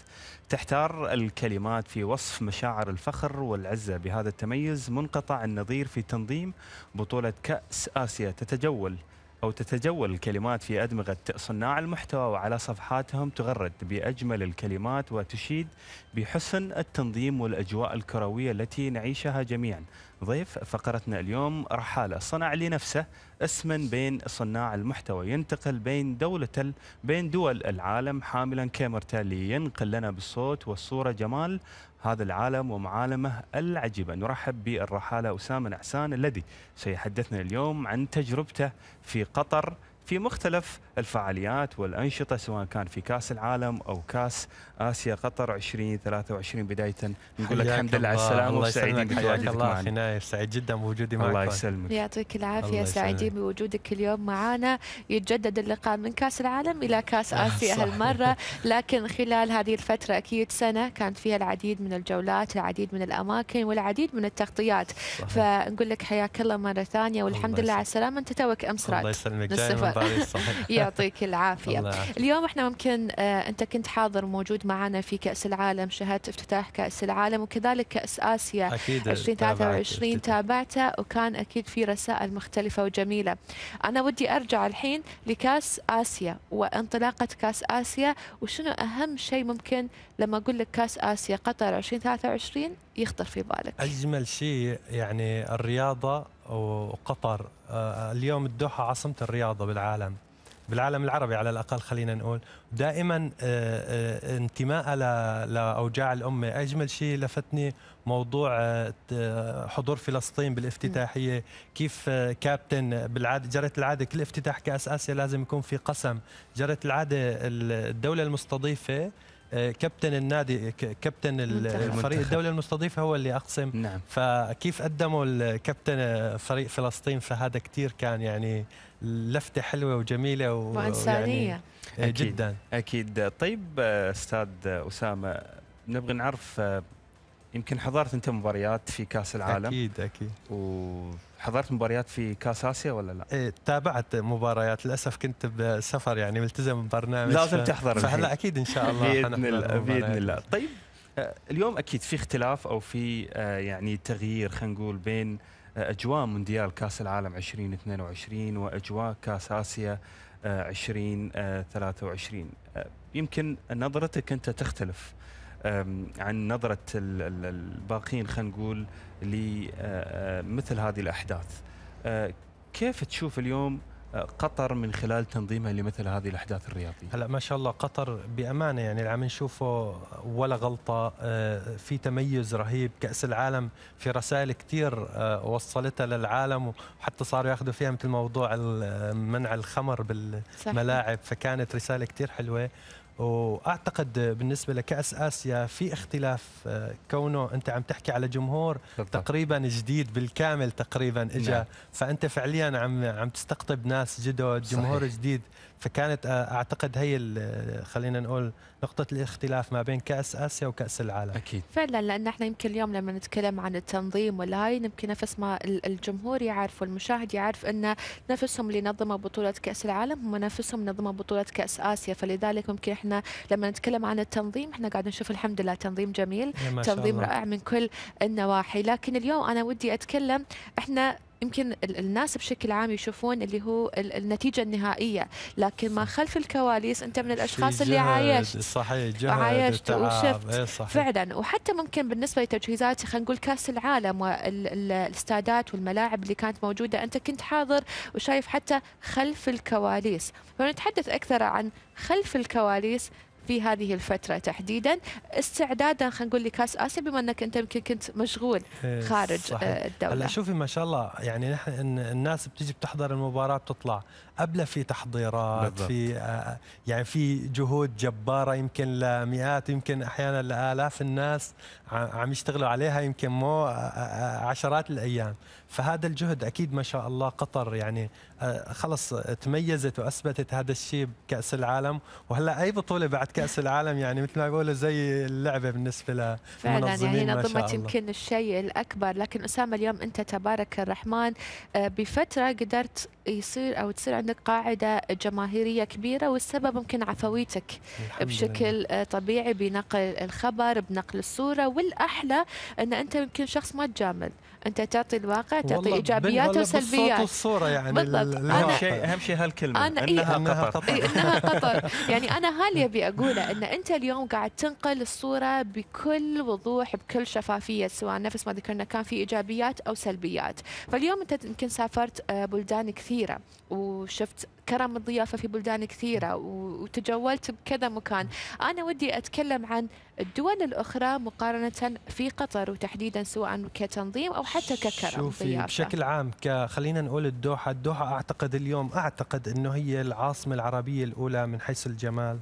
Speaker 1: تحتار الكلمات في وصف مشاعر الفخر والعزة. بهذا التميز منقطع النظير في تنظيم بطولة كأس آسيا. تتجول أو تتجول الكلمات في أدمغة صناع المحتوى وعلى صفحاتهم تغرد بأجمل الكلمات وتشيد بحسن التنظيم والأجواء الكروية التي نعيشها جميعا. ضيف فقرتنا اليوم رحالة. صنع لنفسه اسما بين صناع المحتوى. ينتقل بين دولة. بين دول العالم حاملا كاميرته لينقل لنا بالصوت والصورة جمال هذا العالم ومعالمه العجيبة. نرحب بالرحالة أسامة نعسان الذي سيحدثنا اليوم عن تجربته في قطر في مختلف الفعاليات والأنشطة سواء كان في كأس العالم أو كأس آسيا قطر 2023 بداية. نقول لك الحمد لله على السلامة وسعيدين بتواجدك
Speaker 13: الله.
Speaker 1: معنا.
Speaker 13: أخي نايف سعيد جدا بوجودي معك.
Speaker 1: الله يسلمك.
Speaker 2: يعطيك العافية
Speaker 13: الله
Speaker 2: سعيدين. بوجودك اليوم. معنا يتجدد اللقاء من كأس العالم إلى كأس
Speaker 13: آه،
Speaker 2: آسيا. هالمرة. لكن خلال هذه الفترة أكيد سنة كانت فيها العديد من الجولات العديد من الأماكن والعديد من التغطيات. فنقول لك حياك الله مرة ثانية والحمد
Speaker 13: الله
Speaker 2: لله على. السلامة. أنت توك أمس
Speaker 13: الله
Speaker 2: راد
Speaker 13: يسلمك. [LAUGHS]
Speaker 2: يعطيك
Speaker 13: يعافيك.
Speaker 2: اليوم إحنا ممكن آه أنت كنت حاضر موجود معنا في كأس العالم شهدت افتتاح كأس العالم وكذلك كأس آسيا
Speaker 13: أكيد
Speaker 2: 2023
Speaker 13: تابعت
Speaker 2: تابعته وكان أكيد في رسائل مختلفة وجميلة. أنا ودي أرجع الحين لكأس آسيا وانطلاقة كأس آسيا وشنو أهم شيء ممكن لما أقول لك كأس آسيا قطر 2023 يخطر في بالك.
Speaker 13: أجمل شيء يعني الرياضة وقطر اليوم الدوحة عاصمة الرياضة بالعالم بالعالم العربي على الأقل خلينا نقول. دائما آه، آه، انتماء ل- لأوجاع الأمة. أجمل شيء لفتني موضوع آه، حضور فلسطين بالافتتاحية. كيف آه، كابتن بالعادة جرت العادة كل افتتاح كأس آسيا لازم يكون في قسم. جرت العادة ال- الدولة المستضيفة آه، كابتن النادي كابتن. الفريق
Speaker 1: المنتخب.
Speaker 13: الدولة المستضيفه هو اللي أقسم
Speaker 1: نعم
Speaker 13: فكيف قدموا الكابتن فريق فلسطين فهذا كثير كان يعني لفتة حلوة وجميلة و-
Speaker 2: وانسانيه.
Speaker 13: يعني
Speaker 1: أكيد.
Speaker 13: جدا
Speaker 1: أكيد طيب آه، أستاذ أسامة نبغى نعرف آه، يمكن حضرت أنت مباريات في كأس العالم
Speaker 13: أكيد أكيد
Speaker 1: وحضرت مباريات في كأس آسيا ولا لا؟
Speaker 13: إيه تابعت مباريات للأسف كنت بسفر يعني ملتزم ببرنامج
Speaker 1: لازم تحضر.
Speaker 13: فهلا أكيد إن شاء الله حنحضر
Speaker 1: الله
Speaker 13: المباريات.
Speaker 1: الله طيب آه، اليوم أكيد في اختلاف أو في آه، يعني تغيير خلينا نقول بين آه، أجواء مونديال كأس العالم 2022 وأجواء كأس آسيا آه، 2023 آه، يمكن نظرتك أنت تختلف عن نظرة ال- ال- الباقين خلينا نقول لمثل هذه الأحداث. كيف تشوف اليوم قطر من خلال تنظيمها لمثل هذه الأحداث الرياضية؟
Speaker 13: هلا ما شاء الله قطر بأمانة يعني اللي عم نشوفه ولا غلطة في تميز رهيب. كأس العالم في رسائل كثير وصلتها للعالم وحتى صاروا ياخذوا فيها مثل موضوع منع الخمر بالملاعب فكانت رسالة كثير حلوة. وأعتقد بالنسبة لكأس آسيا في اختلاف آه، كونه أنت عم تحكي على جمهور
Speaker 1: بالضبط.
Speaker 13: تقريبا جديد بالكامل تقريبا اجى
Speaker 1: نعم.
Speaker 13: فأنت فعليا عم عم تستقطب ناس جدد جمهور
Speaker 1: صحيح.
Speaker 13: جديد فكانت آه، أعتقد هي ال- خلينا نقول نقطة الاختلاف ما بين كأس آسيا وكأس العالم.
Speaker 1: أكيد.
Speaker 2: فعلا لأن إحنا يمكن اليوم لما نتكلم عن التنظيم والهاي يمكن نفس ما ال- الجمهور يعرف والمشاهد يعرف إن نفسهم اللي نظموا بطولة كأس العالم هم نفسهم نظموا بطولة كأس آسيا. فلذلك ممكن إحنا لما نتكلم عن التنظيم إحنا قاعد نشوف الحمد لله تنظيم جميل
Speaker 13: يا ما شاء
Speaker 2: تنظيم
Speaker 13: الله.
Speaker 2: رائع من كل النواحي. لكن اليوم أنا ودي أتكلم إحنا يمكن ال- الناس بشكل عام يشوفون اللي هو ال- النتيجة النهائية لكن ما خلف الكواليس أنت من
Speaker 13: الأشخاص
Speaker 2: اللي عايشت.
Speaker 13: صحيح جهد
Speaker 2: وشفت
Speaker 13: إيه صحيح.
Speaker 2: فعلا. وحتى ممكن بالنسبة لتجهيزات خلينا نقول كأس العالم والاستادات والملاعب اللي كانت موجودة أنت كنت حاضر وشايف حتى خلف الكواليس. فنتحدث أكثر عن خلف الكواليس في هذه الفترة تحديدا. استعدادا خلينا نقول لكاس آسيا بما أنك أنت يمكن كنت مشغول
Speaker 13: إيه،
Speaker 2: خارج
Speaker 13: صحيح.
Speaker 2: آه، الدولة.
Speaker 13: هلأ شوفي ما شاء الله يعني نحن الناس بتيجي بتحضر المباراة بتطلع. قبلها في تحضيرات
Speaker 1: بالضبط.
Speaker 13: في آه، يعني في جهود جبارة يمكن لمئات يمكن أحيانا لآلاف الناس عم يشتغلوا عليها يمكن مو ع- عشرات الأيام فهذا الجهد أكيد ما شاء الله قطر يعني آه، خلص تميزت وأثبتت هذا الشيء بكأس العالم وهلأ أي بطولة بعد كأس العالم يعني مثل ما بيقولوا زي اللعبة بالنسبة
Speaker 2: فعلا
Speaker 13: للمنظمين
Speaker 2: يعني
Speaker 13: ما شاء
Speaker 2: نظمت
Speaker 13: الله.
Speaker 2: يمكن الشيء الأكبر لكن أسامة اليوم أنت تبارك الرحمن آه، بفترة قدرت يصير أو تصير عندك قاعدة جماهيرية كبيرة والسبب يمكن عفويتك بشكل آه، طبيعي بنقل الخبر بنقل الصورة والأحلى إن أنت يمكن شخص ما تجامل. أنت تعطي الواقع تعطي إيجابيات
Speaker 13: بالصوت
Speaker 2: وسلبيات
Speaker 13: والصورة يعني
Speaker 2: بالضبط.
Speaker 13: ال-
Speaker 1: اهم. شيء اهم شيء هالكلمة
Speaker 2: أنا-
Speaker 1: إنها,
Speaker 2: إيه،
Speaker 13: إنها
Speaker 1: قطر,
Speaker 13: قطر.
Speaker 2: إيه، إنها [LAUGHS] قطر يعني أنا هالي أبي أقوله إن أنت اليوم قاعد تنقل الصورة بكل وضوح بكل شفافية سواء نفس ما ذكرنا كان في إيجابيات أو سلبيات فاليوم أنت يمكن سافرت آه، بلدان كثيرة وشفت كرم الضيافة في بلدان كثيرة وتجولت بكذا مكان. أنا ودي أتكلم عن الدول الأخرى مقارنة في قطر وتحديدا سواء كتنظيم أو حتى ككرم
Speaker 13: شوفي
Speaker 2: ضيافه
Speaker 13: بشكل عام خلينا نقول الدوحة، الدوحة أعتقد اليوم أعتقد إنه هي العاصمة العربية الأولى من حيث الجمال.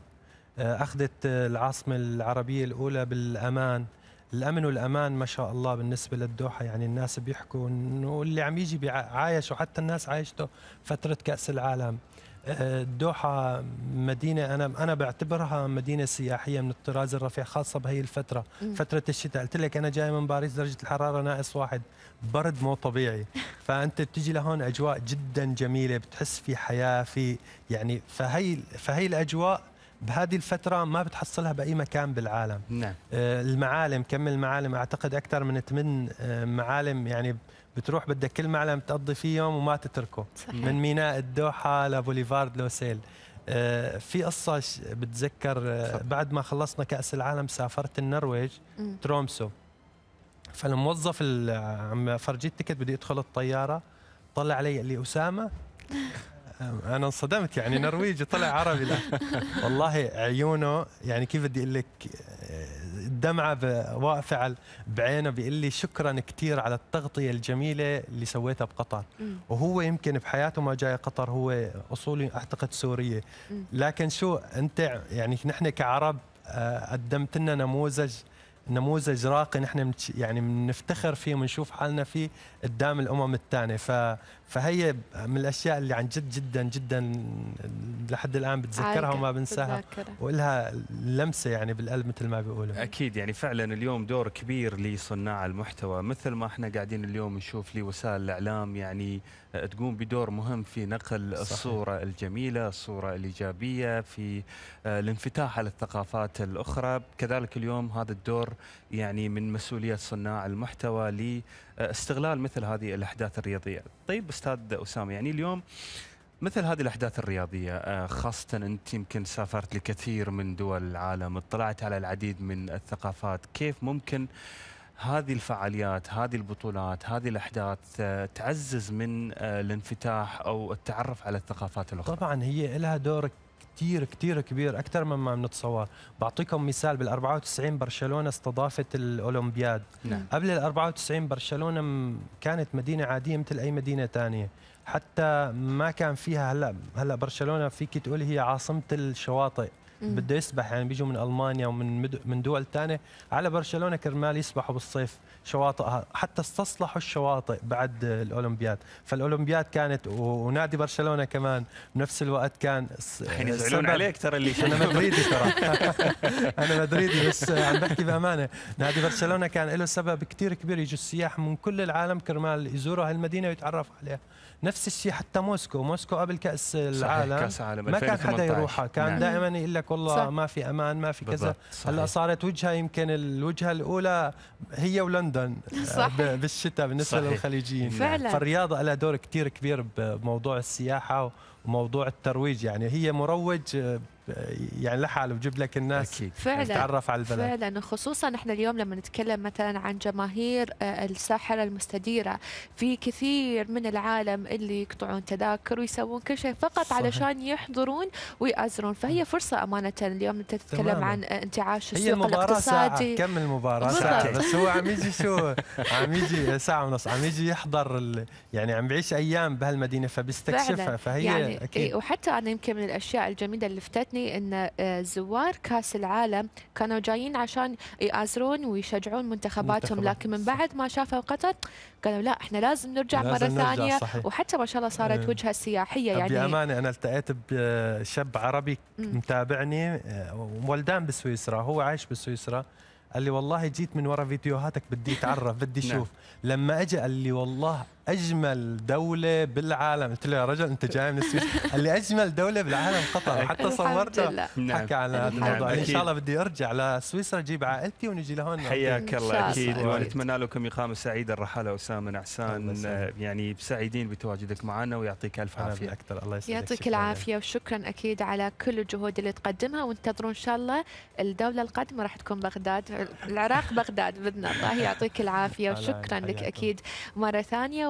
Speaker 13: آه، أخذت آه، العاصمة العربية الأولى بالأمان، الأمن والأمان ما شاء الله بالنسبة للدوحة. يعني الناس بيحكوا إنه اللي عم يجي عايش وحتى الناس عايشته فترة كأس العالم. الدوحه مدينة أنا أنا بعتبرها مدينة سياحية من الطراز الرفيع خاصة بهي الفترة.
Speaker 2: مم.
Speaker 13: فترة الشتاء. قلت لك أنا جاي من باريس درجة الحرارة ناقص واحد. برد مو طبيعي. [LAUGHS] فأنت بتيجي لهون أجواء جدا جميلة بتحس في حياة في يعني فهي فهي الأجواء بهذه الفترة ما بتحصلها بأي مكان بالعالم.
Speaker 1: نعم.
Speaker 13: آه، المعالم كم المعالم؟ أعتقد أكثر من ثمان آه، معالم يعني بتروح بدك كل معلم تقضي فيه يوم وما تتركه.
Speaker 2: صحيح.
Speaker 13: من ميناء الدوحة لبوليفارد لوسيل. آه، في قصة بتذكر آه، بعد ما خلصنا كأس العالم سافرت النرويج. ترومسو. فالموظف اللي عم فرجيه ال ticket بدي ادخل الطيارة طلع علي قال لي أسامة؟ أنا انصدمت يعني نرويجي طلع عربي لا. [LAUGHS] والله عيونه يعني كيف بدي أقول لك الدمعه واقفه بعينه بيقول لي شكرا كثير على التغطية الجميلة اللي سويتها بقطر
Speaker 2: مم.
Speaker 13: وهو يمكن بحياته ما جاي قطر هو أصولي أعتقد سورية
Speaker 2: مم.
Speaker 13: لكن شو أنت يعني نحن كعرب آه، قدمت لنا نموذج نموذج راقي نحن يعني بنفتخر فيه وبنشوف حالنا فيه قدام الأمم الثانية ف فهي من الأشياء اللي عن جد جدا جدا لحد الآن بتذكرها وما بنساها. وإلها لمسة يعني بالقلب مثل ما بيقولوا.
Speaker 1: أكيد يعني فعلا اليوم دور كبير لصناع المحتوى. مثل ما إحنا قاعدين اليوم نشوف لوسائل الإعلام يعني تقوم بدور مهم في نقل
Speaker 13: صحيح.
Speaker 1: الصورة الجميلة الصورة الإيجابية في آه، الانفتاح على الثقافات الأخرى. كذلك اليوم هذا الدور يعني من مسؤوليه صناع المحتوى لاستغلال مثل هذه الأحداث الرياضية. طيب أستاذ أسامة يعني اليوم مثل هذه الأحداث الرياضية آه، خاصة أنت يمكن سافرت لكثير من دول العالم اطلعت على العديد من الثقافات كيف ممكن هذه الفعاليات هذه البطولات هذه الأحداث آه، تعزز من آه، الانفتاح أو التعرف على الثقافات الأخرى؟
Speaker 13: طبعا هي لها دور كتير كتير كبير أكثر مما بنتصور بعطيكم مثال بال 94 برشلونة استضافت الأولمبياد
Speaker 1: نعم.
Speaker 13: قبل ال 94 برشلونة م- كانت مدينة عادية مثل أي مدينة ثانية حتى ما كان فيها هلأ هلأ برشلونة فيك تقولي هي عاصمة الشواطئ. بده يسبح يعني بيجوا من ألمانيا ومن من دول ثانية على برشلونة كرمال يسبحوا بالصيف شواطئها حتى استصلحوا الشواطئ بعد الأولمبياد. فالأولمبياد كانت ونادي برشلونة كمان بنفس الوقت كان
Speaker 1: الحين يزعلون
Speaker 13: سبب-
Speaker 1: عليك ترى اللي [LAUGHS]
Speaker 13: أنا مدريدي ترى. [LAUGHS] أنا مدريدي بس عم بحكي بأمانة. نادي برشلونة كان له سبب كتير كبير يجوا السياح من كل العالم كرمال يزوروا هالمدينة ويتعرفوا عليها. نفس الشيء حتى موسكو موسكو قبل كأس العالم
Speaker 1: كأس العالم
Speaker 13: ما كان حدا
Speaker 1: 2018.
Speaker 13: يروحها كان
Speaker 1: نعم.
Speaker 13: دائما يقول لك والله
Speaker 2: صح.
Speaker 13: ما في أمان ما في كذا. هلا صارت وجهه يمكن الوجهة الأولى هي ولندن
Speaker 2: صح.
Speaker 13: ب- بالشتاء بالنسبة
Speaker 1: صحيح.
Speaker 13: للخليجيين
Speaker 2: فعلا.
Speaker 13: فالرياضه لها دور كتير كبير بموضوع السياحة وموضوع الترويج يعني هي مروج يعني لحاله بجيب لك الناس
Speaker 1: أكيد.
Speaker 2: فعلا
Speaker 13: تتعرف على البلد
Speaker 2: فعلا. خصوصا إحنا اليوم لما نتكلم مثلا عن جماهير آه، الساحرة المستديرة في كثير من العالم اللي يقطعون تذاكر ويسوون كل شيء فقط
Speaker 13: صحيح.
Speaker 2: علشان يحضرون ويأزرون. فهي فرصة أمانة اليوم أنت تتكلم
Speaker 13: تماماً.
Speaker 2: عن آه، انتعاش
Speaker 13: هي
Speaker 2: السوق
Speaker 13: المباراة ساعة.
Speaker 2: الاقتصادي.
Speaker 13: كم المباراة؟
Speaker 2: بالضبط.
Speaker 13: ساعة بس هو عم يجي شو؟ [LAUGHS] عم يجي ساعة ونص. عم يجي يحضر ال... يعني عم بعيش أيام بهالمدينة فبيستكشفها. فهي
Speaker 2: يعني
Speaker 13: أكيد.
Speaker 2: إيه وحتى أنا يمكن من الأشياء الجميلة اللي لفتتني عجبتني إن آه، زوار كأس العالم كانوا جايين عشان يآزرون ويشجعون منتخباتهم
Speaker 13: منتخبات،
Speaker 2: لكن من. بعد ما شافوا قطر قالوا لا إحنا لازم نرجع
Speaker 13: لازم
Speaker 2: مرة
Speaker 13: نرجع،
Speaker 2: ثانية
Speaker 13: صحيح.
Speaker 2: وحتى ما شاء الله صارت
Speaker 13: إيه.
Speaker 2: وجهة سياحية يعني
Speaker 13: بأمانة أنا التقيت بشاب عربي
Speaker 2: مم.
Speaker 13: متابعني آه، ولدان بسويسرا هو عايش بسويسرا قال لي والله جيت من ورا فيديوهاتك بدي أتعرف بدي [LAUGHS]
Speaker 1: نعم.
Speaker 13: أشوف لما اجى قال لي والله أجمل دولة بالعالم. قلت له يا رجل أنت جاي من السويس. قال لي أجمل دولة بالعالم قطر. [LAUGHS] حتى صورته.
Speaker 1: نعم.
Speaker 13: حكى هذا
Speaker 2: نعم،
Speaker 13: الموضوع.
Speaker 1: إن.
Speaker 13: شاء الله بدي أرجع لسويسرا أجيب عائلتي ونجي لهون.
Speaker 1: حياك الله.
Speaker 2: أكيد.
Speaker 1: ونتمنى لكم إقامة سعيدة. الرحالة
Speaker 13: أسامة
Speaker 1: نعسان يعني سعيدين بتواجدك معنا ويعطيك
Speaker 13: ألف
Speaker 1: عافية.
Speaker 13: بالاكثر الله يسعدك
Speaker 2: يعطيك
Speaker 13: شكراً.
Speaker 2: العافية وشكرا أكيد على كل الجهود اللي تقدمها. وانتظروا إن شاء الله الدولة القادمة راح تكون بغداد. العراق بغداد بإذن الله. يعطيك العافية [LAUGHS]
Speaker 13: هلا
Speaker 2: وشكرا لك
Speaker 13: حياكم.
Speaker 2: أكيد مرة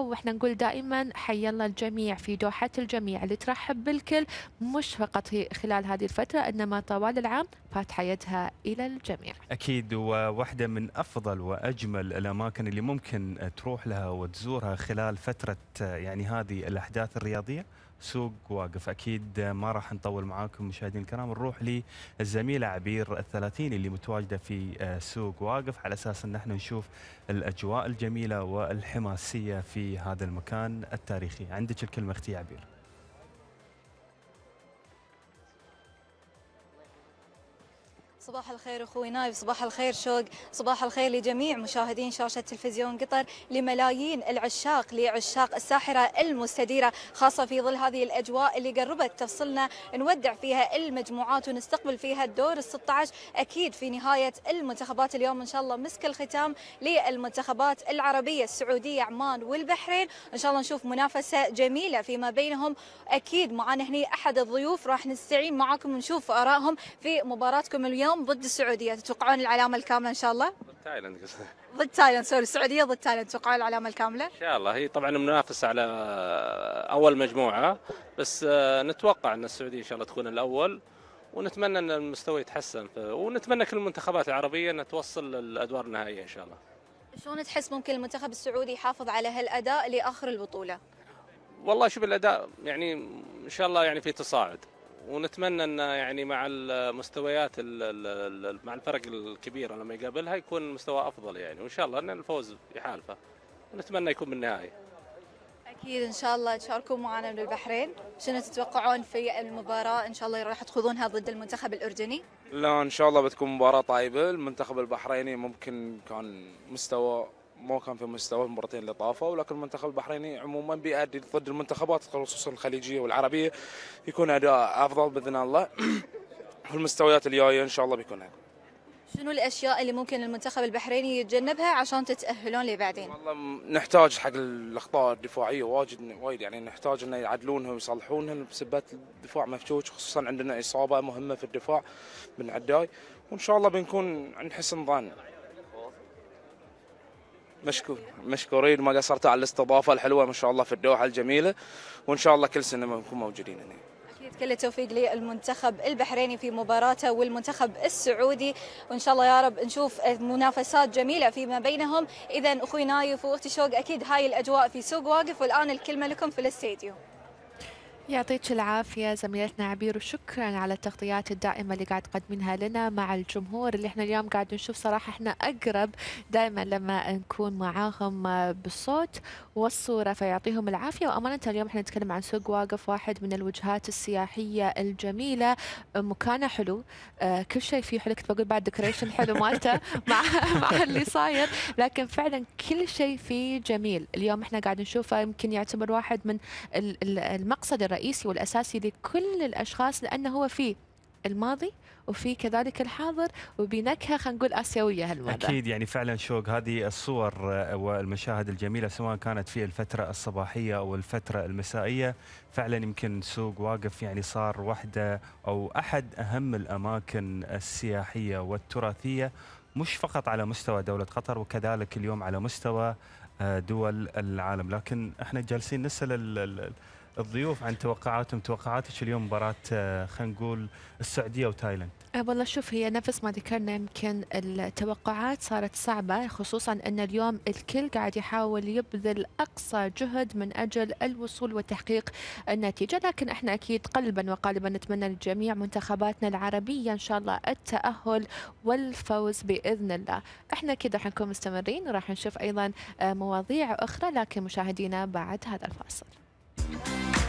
Speaker 2: وإحنا نقول دائما حي الله الجميع في دوحة الجميع. اللي ترحب بالكل مش فقط خلال هذه الفترة إنما طوال العام فاتحة يدها إلى الجميع.
Speaker 1: أكيد وواحدة من أفضل وأجمل الأماكن اللي ممكن تروح لها وتزورها خلال فترة آه، يعني هذه الأحداث الرياضية. سوق واقف. أكيد ما راح نطول معاكم مشاهدينا الكرام نروح للزميله عبير الثلاثين اللي متواجدة في آه، سوق واقف. على أساس إن إحنا نشوف الأجواء الجميلة والحماسية في هذا المكان التاريخي. عندك الكلمة أختي عبير.
Speaker 14: صباح الخير أخوي نايف صباح الخير شوق صباح الخير لجميع مشاهدين شاشة تلفزيون قطر لملايين العشاق لعشاق الساحرة المستديرة خاصة في ظل هذه الأجواء اللي قربت تفصلنا نودع فيها المجموعات ونستقبل فيها الدور ال 16 أكيد في نهاية المنتخبات اليوم. إن شاء الله مسك الختام للمنتخبات العربية السعودية عمان والبحرين. إن شاء الله نشوف منافسة جميلة فيما بينهم. أكيد معنا هنا أحد الضيوف راح نستعين معاكم ونشوف آرائهم في مباراتكم اليوم. ضد السعودية. تتوقعون العلامة الكاملة إن شاء الله؟
Speaker 15: تايلاند قصدي.
Speaker 14: ضد تايلاند sorry. السعودية ضد تايلاند تتوقعون العلامة الكاملة؟
Speaker 15: إن شاء الله. هي طبعا منافسه على أول مجموعة بس آه، نتوقع أن السعودية إن شاء الله تكون الأول ونتمنى أن المستوى يتحسن. ونتمنى كل المنتخبات العربية انها توصل للادوار النهائية إن شاء الله.
Speaker 14: شلون تحس ممكن المنتخب السعودي يحافظ على هالأداء لآخر البطولة؟
Speaker 15: والله شوف الأداء يعني إن شاء الله يعني في تصاعد. ونتمنى إن يعني مع المستويات ال- ال- ال- مع الفرق الكبيره لما يقابلها يكون المستوى أفضل يعني وإن شاء الله إن الفوز يحالفه. ونتمنى يكون بالنهايه.
Speaker 14: أكيد إن شاء الله تشاركون معنا من البحرين. شنو تتوقعون في المباراة؟ إن شاء الله راح تخوضونها ضد المنتخب الأردني.
Speaker 16: لا إن شاء الله بتكون مباراة طيبه المنتخب البحريني ممكن كان مستوى ما كان في مستوى المباراتين اللي طافوا ولكن المنتخب البحريني عموما بيأدي ضد المنتخبات خصوصا الخليجية والعربية يكون أداء أفضل بإذن الله. [CLEARS THROAT] في المستويات الجاية إن شاء الله بيكون هيك.
Speaker 14: شنو الأشياء اللي ممكن المنتخب البحريني يتجنبها عشان تتأهلون لبعدين
Speaker 16: والله نحتاج حق الأخطاء الدفاعية واجد وايد يعني نحتاج إنه يعدلونها ويصلحونها بسبب الدفاع مفشوش خصوصا عندنا إصابة مهمة في الدفاع بن عداي. وإن شاء الله بنكون عند حسن ظن مشكور مشكورين ما قصرتوا على الاستضافة الحلوة ما شاء الله في الدوحة الجميلة. وإن شاء الله كل سنة بنكون موجودين هنا.
Speaker 14: أكيد كل التوفيق للمنتخب البحريني في مباراته والمنتخب السعودي. وإن شاء الله يا رب نشوف منافسات جميلة فيما بينهم. اذا أخوي نايف وأختي شوق أكيد هاي الأجواء في سوق واقف. والآن الكلمة لكم في الاستديو.
Speaker 2: يعطيك العافية زميلتنا عبير وشكرا على التغطيات الدائمة اللي قاعد تقدمينها لنا مع الجمهور اللي إحنا اليوم قاعد نشوف صراحة إحنا أقرب دائما لما نكون معاهم بالصوت والصورة فيعطيهم العافية. وأمانة اليوم إحنا نتكلم عن سوق واقف واحد من الوجهات السياحية الجميلة. مكانه حلو. آه كل شيء فيه حلو. كنت بقول بعد ديكوريشن حلو مالته. [LAUGHS] مع مع اللي صاير. لكن فعلا كل شيء فيه جميل. اليوم إحنا قاعد نشوفه يمكن يعتبر واحد من ال- ال- المقصد الرئيسي والأساسي لكل الأشخاص لأنه هو فيه الماضي وفي كذلك الحاضر وبنكهة خلينا نقول آسيوية هالمره
Speaker 1: أكيد يعني فعلا شوق. هذه الصور والمشاهد الجميلة سواء كانت في الفترة الصباحية أو الفترة المسائية فعلا يمكن سوق واقف يعني صار واحدة أو أحد أهم الأماكن السياحية والتراثية مش فقط على مستوى دولة قطر وكذلك اليوم على مستوى آه، دول العالم. لكن إحنا جالسين نسأل ال- ال- الضيوف عن توقعاتهم. توقعاتك اليوم؟ مباراة آه، خلينا نقول السعودية وتايلاند.
Speaker 2: أه والله شوف هي نفس ما ذكرنا يمكن التوقعات صارت صعبة خصوصا أن اليوم الكل قاعد يحاول يبذل أقصى جهد من أجل الوصول وتحقيق النتيجة. لكن إحنا أكيد قلبا وقالبا نتمنى لجميع منتخباتنا العربية إن شاء الله التأهل والفوز بإذن الله. إحنا كده راح نكون مستمرين وراح نشوف أيضا آه، مواضيع أخرى لكن مشاهدينا بعد هذا الفاصل. Thank you.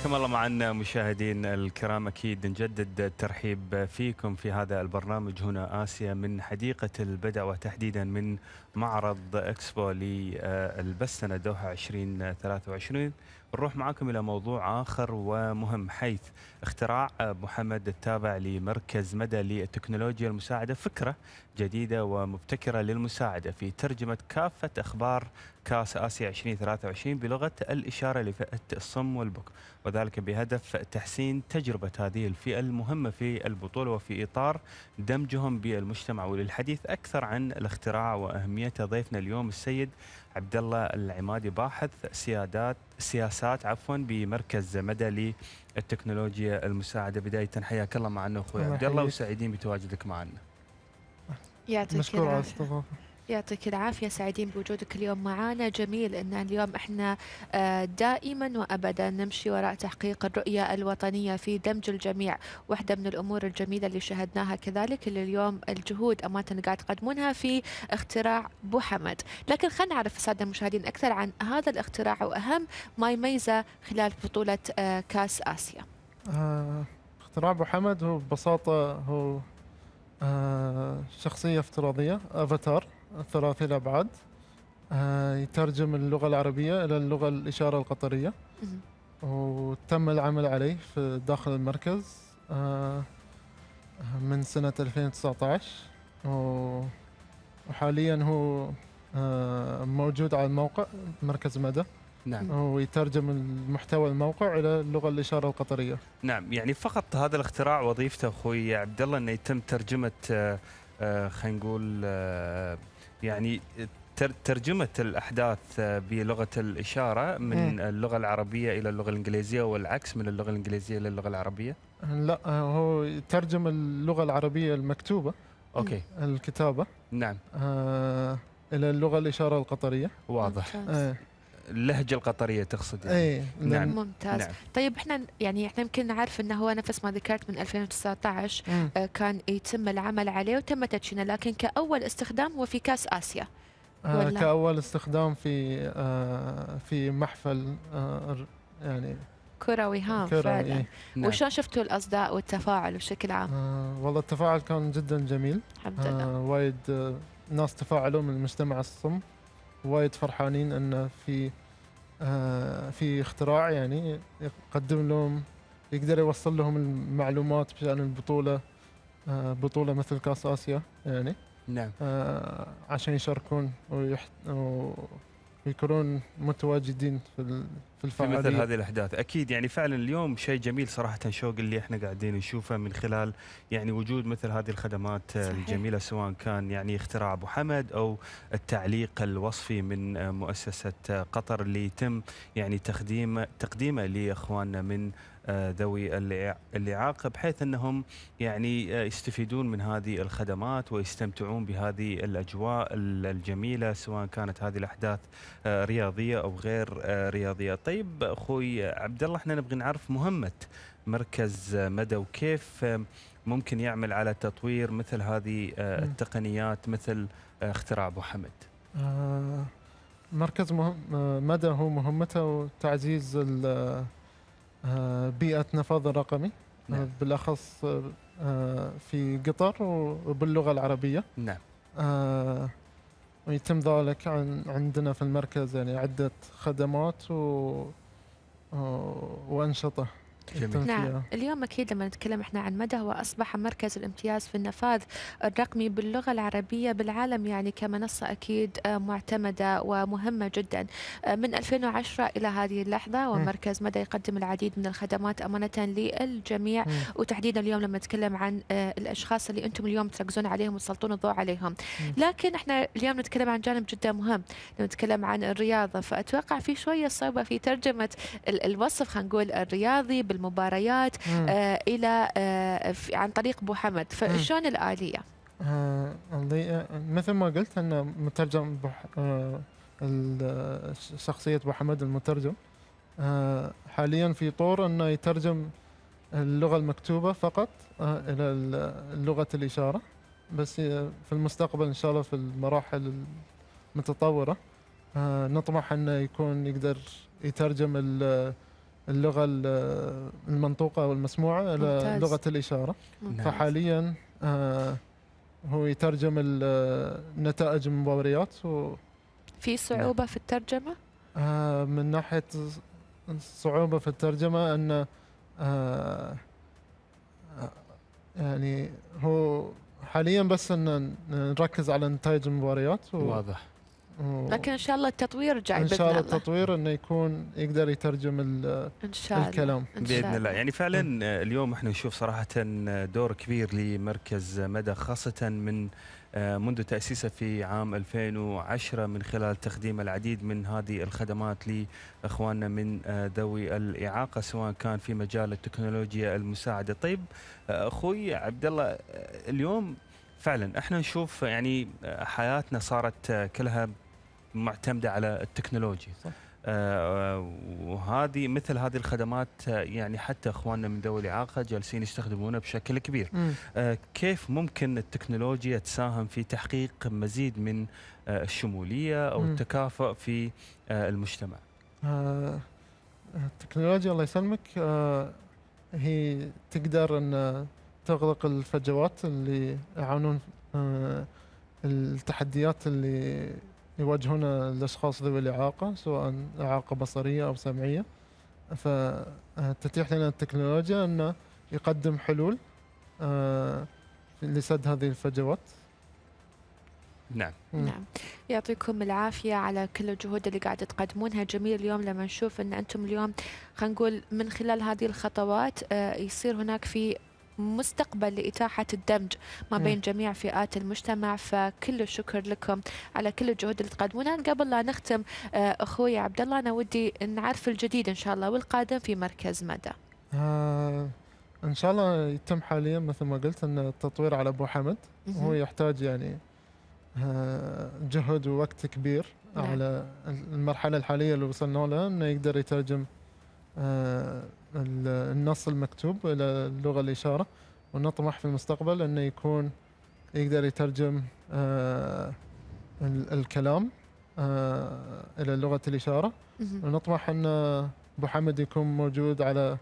Speaker 1: حياكم الله معنا مشاهدينا الكرام أكيد نجدد الترحيب فيكم في هذا البرنامج هنا آسيا من حديقة البدع وتحديدا من معرض إكسبو للبستنة دوحة 2023 نروح معاكم إلى موضوع آخر ومهم حيث اختراع محمد التابع لمركز مدى للتكنولوجيا المساعدة فكرة جديدة ومبتكرة للمساعدة في ترجمة كافة أخبار كاس آسيا 2023 بلغة الإشارة لفئة الصم والبكم وذلك بهدف تحسين تجربة هذه الفئة المهمة في البطولة وفي إطار دمجهم بالمجتمع وللحديث أكثر عن الاختراع واهميته ضيفنا اليوم السيد عبد الله العمادي باحث سيادات سياسات عفوا بمركز مدى للتكنولوجيا المساعدة. بداية حياك الله معنا
Speaker 17: أخوي
Speaker 1: عبد الله. وسعيدين بتواجدك معنا.
Speaker 2: يعطيك
Speaker 17: مشكور على
Speaker 2: العافية
Speaker 17: الاستضافة.
Speaker 2: يعطيك العافية سعيدين بوجودك اليوم معنا جميل أن اليوم إحنا آه، دائما وأبدا نمشي وراء تحقيق الرؤية الوطنية في دمج الجميع. واحدة من الأمور الجميلة اللي شهدناها كذلك اللي اليوم الجهود أمانة قاعد تقدمونها في اختراع بو حمد. لكن خلينا نعرف السادة المشاهدين أكثر عن هذا الاختراع وأهم ما يميزه خلال بطولة آه، كأس آسيا.
Speaker 17: آه، اختراع أبو حمد هو ببساطة هو شخصية افتراضية أفاتار. ثلاثي الابعاد آه، يترجم اللغة العربية إلى اللغة الإشارة القطرية. وتم العمل عليه في داخل المركز آه، من سنة 2019 و- وحاليا هو آه، موجود على الموقع مركز مدى.
Speaker 1: نعم.
Speaker 17: ويترجم المحتوى الموقع إلى اللغة الإشارة القطرية.
Speaker 1: نعم يعني فقط هذا الاختراع وظيفته أخوي عبد الله إنه يتم ترجمة خلينا نقول يعني تر- ترجمة الأحداث آه، بلغة الإشارة من
Speaker 17: مم.
Speaker 1: اللغة العربية إلى اللغة الإنجليزية والعكس من اللغة الإنجليزية إلى اللغة العربية
Speaker 17: لا آه، هو يترجم اللغة العربية المكتوبة
Speaker 1: أوكي
Speaker 17: الكتابة
Speaker 1: نعم
Speaker 17: آه إلى اللغة الإشارة القطرية.
Speaker 1: واضح
Speaker 17: آه.
Speaker 1: اللهجة القطرية تقصد يعني.
Speaker 17: إيه
Speaker 1: نعم
Speaker 2: ممتاز
Speaker 1: نعم.
Speaker 2: طيب إحنا يعني إحنا يمكن نعرف انه هو نفس ما ذكرت من 2019
Speaker 17: مم.
Speaker 2: آه، كان يتم العمل عليه وتم تدشينه لكن كأول استخدام هو في كأس آسيا
Speaker 17: آه؟ كأول استخدام في آه في محفل آه يعني
Speaker 2: كروي هام
Speaker 17: كروي،
Speaker 2: فعلا
Speaker 17: إيه.
Speaker 2: وشلون شفتوا الأصداء والتفاعل بشكل عام؟
Speaker 17: آه والله التفاعل كان جدا جميل
Speaker 2: الحمد لله.
Speaker 17: آه وايد آه ناس تفاعلوا من المجتمع الصم وايد فرحانين انه في في اختراع يعني يقدم لهم يقدر يوصل لهم المعلومات بشأن البطولة آه بطولة مثل كاس آسيا يعني.
Speaker 1: نعم.
Speaker 17: آه عشان يشاركون ويح... و- ويكونون متواجدين في. في
Speaker 1: في
Speaker 17: الفعالية
Speaker 1: مثل هذه الأحداث أكيد يعني فعلا اليوم شيء جميل صراحة شوق اللي إحنا قاعدين نشوفه من خلال يعني وجود مثل هذه الخدمات
Speaker 2: صحيح.
Speaker 1: الجميلة سواء كان يعني اختراع أبو حمد أو التعليق الوصفي من مؤسسة قطر اللي يتم يعني تقديم تقديمه لإخواننا من ذوي الإع- الاعاقه بحيث أنهم يعني آه، يستفيدون من هذه الخدمات ويستمتعون بهذه الأجواء ال- الجميلة سواء كانت هذه الأحداث آه، رياضية أو غير آه، رياضية. طيب أخوي عبد الله إحنا نبغى نعرف مهمة مركز آه، مدى وكيف آه، ممكن يعمل على تطوير مثل هذه آه،. التقنيات مثل آه، اختراع أبو حمد.
Speaker 17: آه، مركز مهم آه، مدى هو مهمته تعزيز ال- آه، بيئة نفاذ الرقمي آه،
Speaker 1: نعم.
Speaker 17: بالأخص آه، آه، في قطر وباللغة العربية
Speaker 1: نعم.
Speaker 17: آه، ويتم ذلك عن عندنا في المركز يعني عدة خدمات و و- وأنشطة يتم
Speaker 2: نعم. اليوم أكيد لما نتكلم إحنا عن مدى هو أصبح مركز الامتياز في النفاذ الرقمي باللغة العربية بالعالم يعني كمنصة أكيد آه، معتمدة ومهمة جدا. آه، من 2010 إلى هذه اللحظة ومركز مدى يقدم العديد من الخدمات أمانة للجميع. وتحديدا اليوم لما نتكلم عن آه، الأشخاص اللي أنتم اليوم تركزون عليهم وتسلطون الضوء عليهم. لكن إحنا اليوم نتكلم عن جانب جدا مهم. لما نتكلم عن الرياضة فأتوقع في شوية صعوبة في ترجمة ال- الوصف خلينا نقول الرياضي بالمباريات
Speaker 17: مم.
Speaker 2: آه إلى آه عن طريق أبو حمد فشلون؟
Speaker 17: آه، اللي مثل ما قلت أن مترجم آه، شخصية أبو حمد المترجم آه، حاليا في طور أنه يترجم اللغة المكتوبة فقط آه، إلى ال- لغة الإشارة بس في المستقبل إن شاء الله في المراحل المتطورة آه، نطمح أنه يكون يقدر يترجم ال- اللغة ال- المنطوقة والمسموعة إلى
Speaker 2: ممتاز.
Speaker 17: لغة الإشارة
Speaker 2: ممتاز.
Speaker 17: فحاليا آه، هو يترجم نتائج المباريات و
Speaker 2: في صعوبة في الترجمة؟
Speaker 17: آه، من ناحية الصعوبة في الترجمة أن آه، آه، يعني هو حاليا بس أن نركز على نتائج المباريات و
Speaker 1: واضح.
Speaker 2: لكن إن شاء الله التطوير جاي
Speaker 17: إن
Speaker 2: بإذن
Speaker 17: شاء الله التطوير أنه يكون يقدر يترجم ال-
Speaker 2: إن شاء الله.
Speaker 17: الكلام.
Speaker 1: بإذن الله. يعني فعلا اليوم إحنا نشوف صراحة دور كبير لمركز مدى خاصة من آه، منذ تأسيسه في عام 2010 من خلال تقديم العديد من هذه الخدمات لإخواننا من آه، ذوي الإعاقة سواء كان في مجال التكنولوجيا المساعدة. طيب آه، أخوي عبد الله اليوم فعلا إحنا نشوف يعني حياتنا صارت كلها معتمدة على التكنولوجيا
Speaker 17: صح.
Speaker 1: آه، وهذه مثل هذه الخدمات آه، يعني حتى إخواننا من ذوي الاعاقه جالسين يستخدمونها بشكل كبير. آه، كيف ممكن التكنولوجيا تساهم في تحقيق مزيد من آه، الشمولية
Speaker 17: أو.
Speaker 1: التكافؤ في آه، المجتمع؟
Speaker 17: آه، التكنولوجيا الله يسلمك آه، هي تقدر أن تغلق الفجوات اللي يعانون آه، التحديات اللي يواجهونها الأشخاص ذوي الإعاقة سواء إعاقة بصرية أو سمعية. فتتيح لنا التكنولوجيا انه يقدم حلول آه، لسد هذه الفجوات.
Speaker 1: نعم.
Speaker 2: نعم. يعطيكم العافية على كل الجهود اللي قاعدة تقدمونها. جميل اليوم لما نشوف أن أنتم اليوم خلينا نقول من خلال هذه الخطوات آه، يصير هناك في مستقبل لإتاحة الدمج ما. بين جميع فئات المجتمع فكل الشكر لكم على كل الجهود اللي تقدمونها قبل لا نختم آه، أخوي عبد الله أنا ودي نعرف الجديد إن شاء الله والقادم في مركز مدى
Speaker 17: آه إن شاء الله يتم حاليا مثل ما قلت إن التطوير على أبو حمد. هو يحتاج يعني آه جهد ووقت كبير
Speaker 2: نعم.
Speaker 17: على المرحلة الحالية اللي وصلنا لها إنه يقدر يترجم آه النص المكتوب إلى اللغة الإشارة ونطمح في المستقبل انه يكون يقدر يترجم آه ال- الكلام آه إلى لغة
Speaker 2: الإشارة.
Speaker 17: ونطمح أن أبو حمد يكون موجود على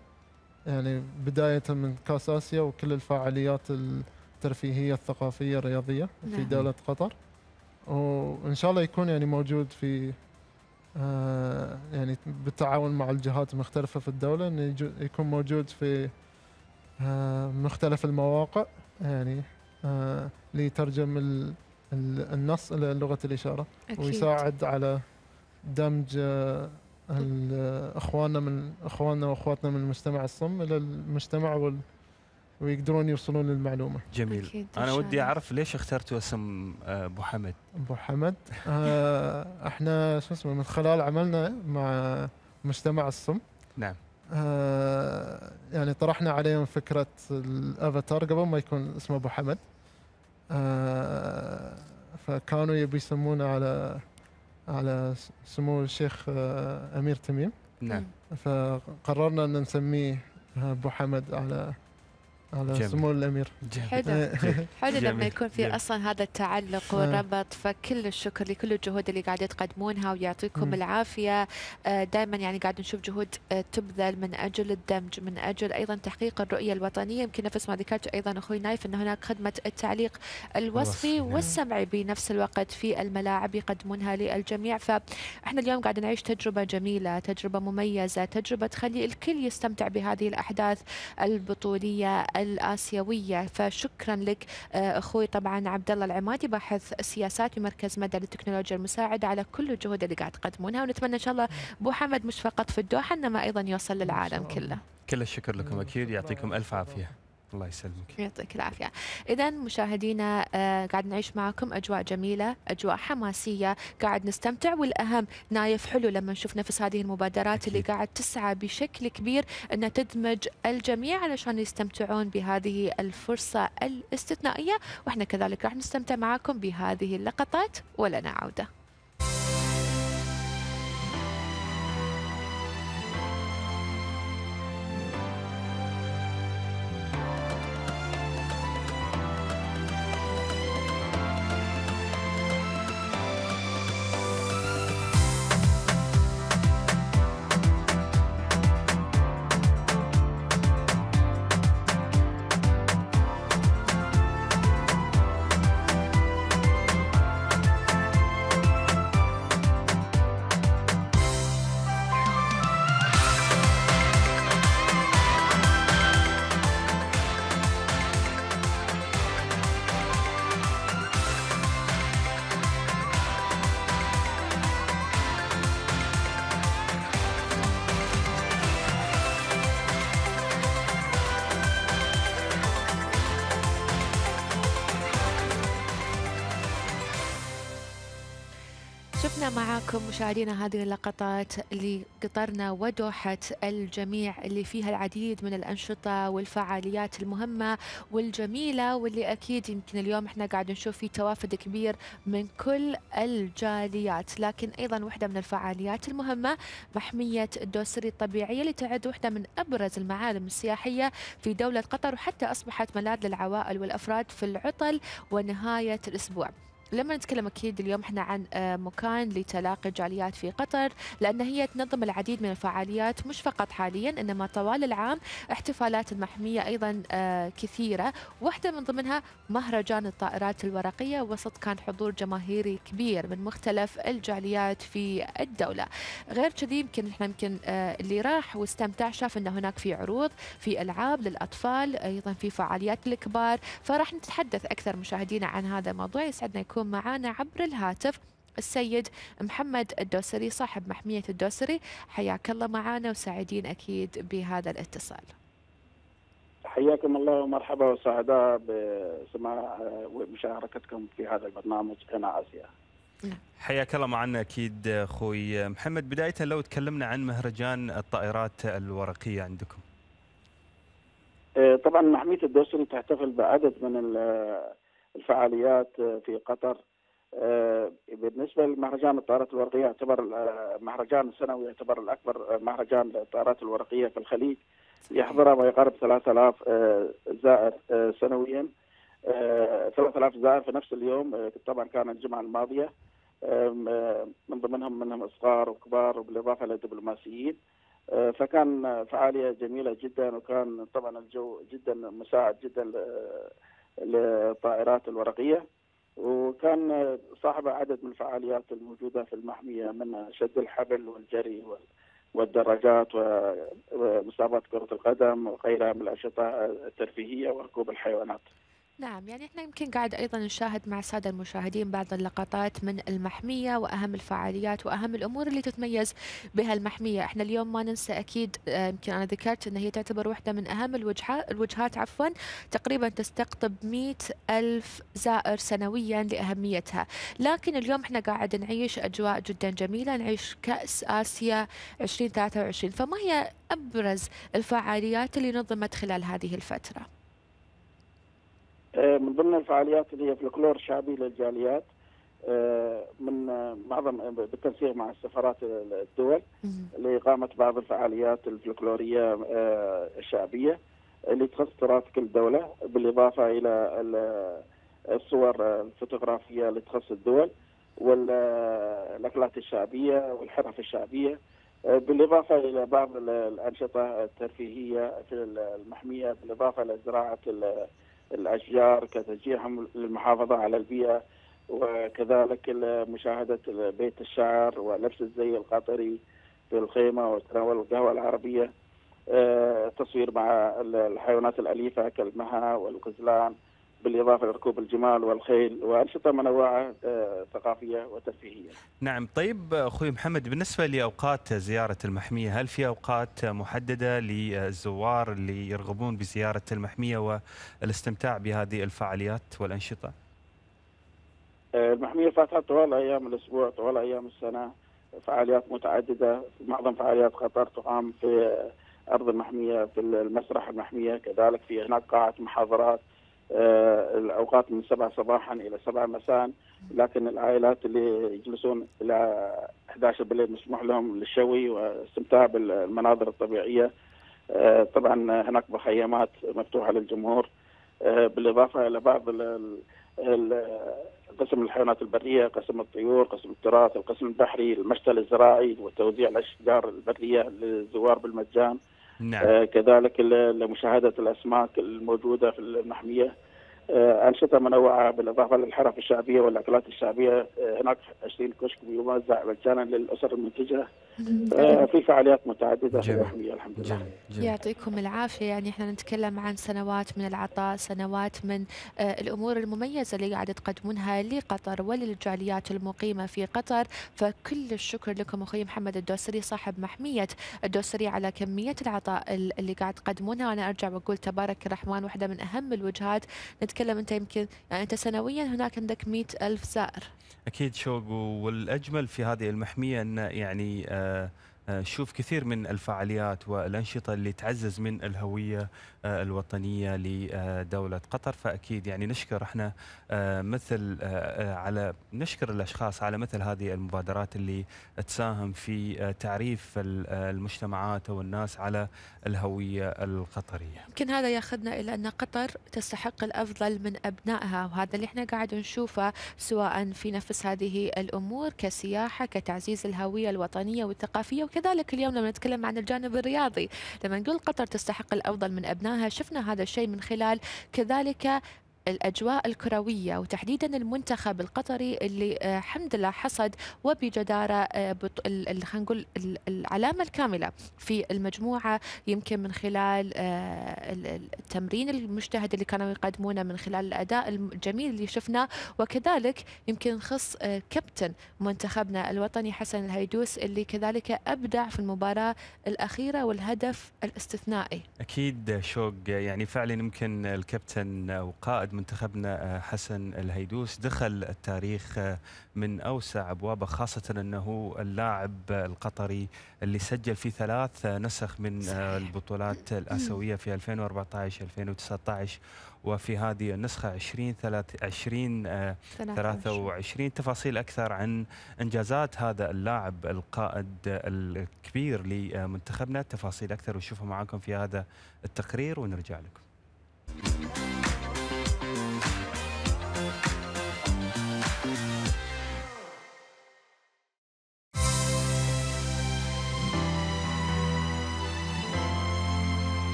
Speaker 17: يعني بداية من كأس آسيا وكل الفعاليات الترفيهية الثقافية الرياضية في
Speaker 2: نعم.
Speaker 17: دولة قطر وإن شاء الله يكون يعني موجود في يعني بالتعاون مع الجهات المختلفة في الدولة يجو- يكون موجود في آه مختلف المواقع يعني آه ليترجم ال- ال- النص إلى لغة الإشارة
Speaker 2: أكيد.
Speaker 17: ويساعد على دمج آه إخواننا من إخواننا وأخواتنا من المجتمع الصم إلى المجتمع وال ويقدرون يوصلون للمعلومة.
Speaker 1: جميل.
Speaker 2: أكيد، أنا
Speaker 1: ودي. أعرف ليش اخترتوا اسم آه، أبو حمد؟
Speaker 17: أبو حمد. آه إحنا شو اسمه من خلال عملنا مع مجتمع الصم.
Speaker 1: نعم.
Speaker 17: آه يعني طرحنا عليهم فكرة الأفاتار قبل ما يكون اسمه أبو حمد. آه فكانوا يبي يسمونه على على سمو الشيخ آه أمير تميم.
Speaker 1: نعم.
Speaker 17: فقررنا إن نسميه أبو حمد على على
Speaker 1: جميل.
Speaker 17: سمو الأمير
Speaker 2: حلو [LAUGHS] حلو لما. يكون في
Speaker 1: جميل.
Speaker 2: أصلا هذا التعلق والربط فكل الشكر لكل الجهود اللي قاعدة تقدمونها ويعطيكم
Speaker 17: مم.
Speaker 2: العافية دائما يعني قاعد نشوف جهود آه، تبذل من أجل الدمج من أجل أيضا تحقيق الرؤية الوطنية يمكن نفس ما ذكرت أيضا أخوي نايف إن هناك خدمة التعليق الوصفي
Speaker 1: الوصفي، نعم.
Speaker 2: والسمعي بنفس الوقت في الملاعب يقدمونها للجميع فإحنا اليوم قاعد نعيش تجربة جميلة تجربة مميزة تجربة تخلي الكل يستمتع بهذه الأحداث البطولية الآسيوية. فشكرا لك آه، أخوي طبعا عبد الله العمادي باحث السياسات في مركز مدى للتكنولوجيا المساعدة على كل الجهود اللي قاعد تقدمونها. ونتمنى إن شاء الله أبو حمد مش فقط في الدوحه انما أيضا يوصل للعالم كله.
Speaker 1: كل الشكر لكم أكيد يعطيكم ألف عافية. الله يسلمك.
Speaker 2: يعطيك العافية. إذا مشاهدينا آه قاعد نعيش معكم أجواء جميلة أجواء حماسية. قاعد نستمتع والأهم نايف حلو لما نشوف نفس هذه المبادرات اللي قاعد تسعى بشكل كبير أن تدمج الجميع علشان يستمتعون بهذه الفرصة الاستثنائية. وإحنا كذلك راح نستمتع معكم بهذه اللقطات ولنا عودة معاكم مشاهدينا هذه اللقطات لقطرنا ودوحة الجميع اللي فيها العديد من الأنشطة والفعاليات المهمة والجميلة واللي أكيد يمكن اليوم إحنا قاعد نشوف فيه توافد كبير من كل الجاليات. لكن أيضا واحدة من الفعاليات المهمة محمية الدوسري الطبيعية اللي تعد واحدة من أبرز المعالم السياحية في دولة قطر وحتى أصبحت ملاذ للعوائل والأفراد في العطل ونهاية الأسبوع. لما نتكلم أكيد اليوم إحنا عن آه، مكان لتلاقي الجاليات في قطر لأن هي تنظم العديد من الفعاليات مش فقط حاليا إنما طوال العام احتفالات محمية أيضا آه، كثيرة. واحدة من ضمنها مهرجان الطائرات الورقية وسط كان حضور جماهيري كبير من مختلف الجاليات في الدولة. غير كذي يمكن إحنا يمكن آه، اللي راح واستمتع شاف إن هناك في عروض في ألعاب للأطفال أيضا في فعاليات للكبار. فراح نتحدث أكثر مشاهدينا عن هذا الموضوع يسعدنا يكون معنا عبر الهاتف السيد محمد الدوسري صاحب محمية الدوسري. حياك الله معنا وسعيدين أكيد بهذا الاتصال.
Speaker 18: حياكم الله ومرحبا وسعداء بسماع ومشاركتكم في هذا البرنامج هنا آسيا.
Speaker 1: حياك الله معنا أكيد أخوي محمد. بداية لو تكلمنا عن مهرجان الطائرات الورقية عندكم.
Speaker 18: آه، طبعا محمية الدوسري تحتفل بعدد من ال- الفعاليات آه، في قطر. آه، بالنسبة لمهرجان الطائرات الورقية يعتبر آه، مهرجان سنوي يعتبر الأكبر مهرجان للطائرات الورقية في الخليج. يحضرها ما يقارب 3000 آه، زائر سنويا. آه، 3000 زائر في نفس اليوم طبعا كان الجمعة الماضية. من ضمنهم منهم صغار وكبار وبالإضافة للدبلوماسيين. فكان فعالية جميلة جدا وكان طبعا الجو جدا مساعد جدا للطائرات الورقية وكان صاحب عدد من الفعاليات الموجودة في المحمية منها شد الحبل والجري وال- والدراجات ومسابقات كرة القدم وغيرها من الانشطه الترفيهية وركوب الحيوانات.
Speaker 2: نعم يعني إحنا يمكن قاعد أيضا نشاهد مع الساده المشاهدين بعض اللقطات من المحمية وأهم الفعاليات وأهم الأمور اللي تتميز بها المحمية، إحنا اليوم ما ننسى أكيد آه، يمكن أنا ذكرت ان هي تعتبر واحدة من أهم الوجهات الوجهات عفوا تقريبا تستقطب 100 ألف زائر سنويا لأهميتها، لكن اليوم إحنا قاعد نعيش أجواء جدا جميلة، نعيش كأس آسيا 2023 فما هي أبرز الفعاليات اللي نظمت خلال هذه الفترة؟
Speaker 18: آه، من ضمن الفعاليات اللي هي فلكلور شعبي للجاليات آه، من آه، معظم بالتنسيق مع السفارات الدول لإقامة بعض الفعاليات الفلكلورية الشعبية اللي تخص تراث كل دولة بالإضافة إلى الصور الفوتوغرافية اللي تخص الدول والأكلات الشعبية والحرف الشعبية بالإضافة إلى بعض الأنشطة الترفيهية في المحمية بالإضافة إلى زراعة الأشجار كتشجيعهم للمحافظة على البيئة وكذلك مشاهدة بيت الشعر ولبس الزي القطري في الخيمة وتناول القهوة العربية آه، تصوير مع الحيوانات الأليفة كالمها والغزلان. بالإضافة لركوب الجمال والخيل وأنشطة منوعة آه، ثقافية وترفيهية.
Speaker 1: نعم. طيب أخوي محمد بالنسبة لأوقات زيارة المحمية هل في أوقات محددة للزوار اللي يرغبون بزيارة المحمية والاستمتاع بهذه الفعاليات والأنشطة؟
Speaker 18: آه، المحمية فاتحة طوال أيام الأسبوع طوال أيام السنة. فعاليات متعددة معظم فعاليات قطر تقام في أرض المحمية في المسرح المحمية كذلك في هناك قاعة محاضرات. الأوقات من 7 صباحا إلى 7 مساء. لكن العائلات اللي يجلسون إلى 11 بالليل مسموح لهم للشوي واستمتاع بالمناظر الطبيعية. آه، طبعا هناك مخيمات مفتوحة للجمهور. آه، بالإضافة إلى بعض قسم الحيوانات البرية، قسم الطيور، قسم التراث، القسم البحري، المشتل الزراعي وتوزيع الأشجار البرية للزوار بالمجان.
Speaker 1: نعم.
Speaker 18: آه كذلك لمشاهدة الأسماك الموجودة في المحمية أنشطة منوعة بالإضافة للحرف الشعبية والأكلات الشعبية. آه هناك 20 كشك يوزع مجانا للأسر المنتجة. آه في فعاليات متعددة. في الحمد لله
Speaker 2: جميل. يعطيكم العافية. يعني إحنا نتكلم عن سنوات من العطاء سنوات من آه الأمور المميزة اللي قاعدة تقدمونها لقطر وللجاليات المقيمة في قطر. فكل الشكر لكم أخوي محمد الدوسري صاحب محمية الدوسري على كمية العطاء اللي قاعد تقدمونها. وأنا أرجع وأقول تبارك الرحمن واحدة من أهم الوجهات. نتكلم أنت يمكن يعني أنت سنويا هناك عندك مئة ألف زائر.
Speaker 1: أكيد شوق والأجمل في هذه المحمية أن يعني آه نشوف كثير من الفعاليات والأنشطة اللي تعزز من الهوية آه، الوطنية لدولة قطر. فأكيد يعني نشكر إحنا آه، مثل آه، على نشكر الأشخاص على مثل هذه المبادرات اللي تساهم في تعريف المجتمعات والناس على الهوية القطرية.
Speaker 2: يمكن هذا ياخذنا إلى أن قطر تستحق الأفضل من أبنائها وهذا اللي إحنا قاعد نشوفه سواء في نفس هذه الأمور كسياحة كتعزيز الهوية الوطنية والثقافية وكذلك اليوم لما نتكلم عن الجانب الرياضي. لما نقول قطر تستحق الأفضل من أبنائها شفنا هذا الشيء من خلال كذلك الأجواء الكروية وتحديدا المنتخب القطري اللي آه، الحمد لله حصد وبجدارة آه، خلينا نقول العلامة الكاملة في المجموعة يمكن من خلال آه، التمرين المجتهد اللي كانوا يقدمونه من خلال الأداء الجميل اللي شفناه. وكذلك يمكن نخص كابتن منتخبنا الوطني حسن الهيدوس اللي كذلك أبدع في المباراة الأخيرة والهدف الاستثنائي.
Speaker 1: أكيد شوق يعني فعلا يمكن الكابتن وقائد منتخبنا آه، حسن الهيدوس دخل التاريخ آه، من أوسع أبوابه خاصة أنه اللاعب القطري اللي سجل في ثلاث نسخ من صحيح. البطولات الآسيوية في 2014 2019 وفي هذه النسخة 20 20 23 تفاصيل أكثر عن إنجازات هذا اللاعب القائد الكبير لمنتخبنا تفاصيل أكثر ونشوفها معاكم في هذا التقرير ونرجع لكم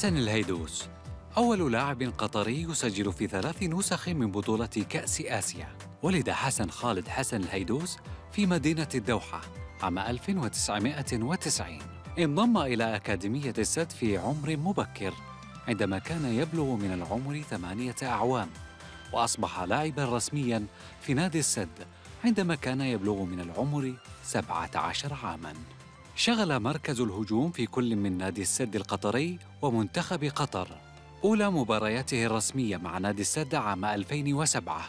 Speaker 19: حسن الهيدوس أول لاعب قطري يسجل في ثلاث نسخ من بطولة كأس آسيا. ولد حسن خالد حسن الهيدوس في مدينة الدوحة عام 1990 انضم إلى أكاديمية السد في عمر مبكر عندما كان يبلغ من العمر ثمانية أعوام. وأصبح لاعبا رسميا في نادي السد عندما كان يبلغ من العمر 17 عاما. شغل مركز الهجوم في كل من نادي السد القطري ومنتخب قطر. أولى مبارياته الرسمية مع نادي السد عام 2007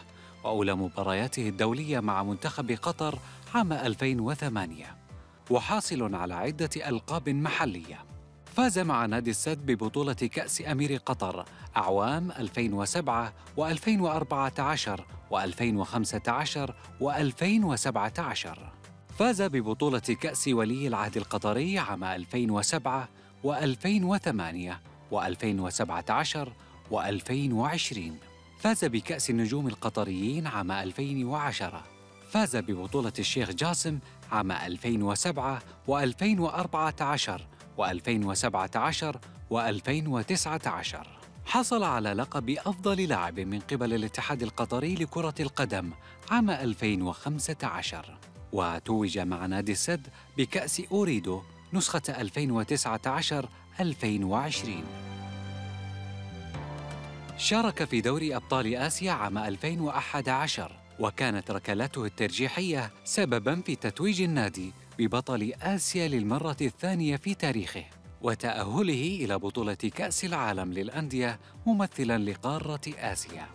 Speaker 19: وأولى مبارياته الدولية مع منتخب قطر عام 2008 وحاصل على عدة ألقاب محلية. فاز مع نادي السد ببطولة كأس أمير قطر أعوام 2007 و2014 و2015 و2017 فاز ببطولة كأس ولي العهد القطري عام 2007 و2008 و2017 و2020 فاز بكأس النجوم القطريين عام 2010 فاز ببطولة الشيخ جاسم عام 2007 و2014 و2017 و2019 حصل على لقب أفضل لاعب من قبل الاتحاد القطري لكرة القدم عام 2015 وتوج مع نادي السد بكأس أوريدو نسخة 2019-2020 شارك في دوري أبطال آسيا عام 2011 وكانت ركلاته الترجيحية سبباً في تتويج النادي ببطل آسيا للمرة الثانية في تاريخه وتأهله إلى بطولة كأس العالم للأندية ممثلاً لقارة آسيا.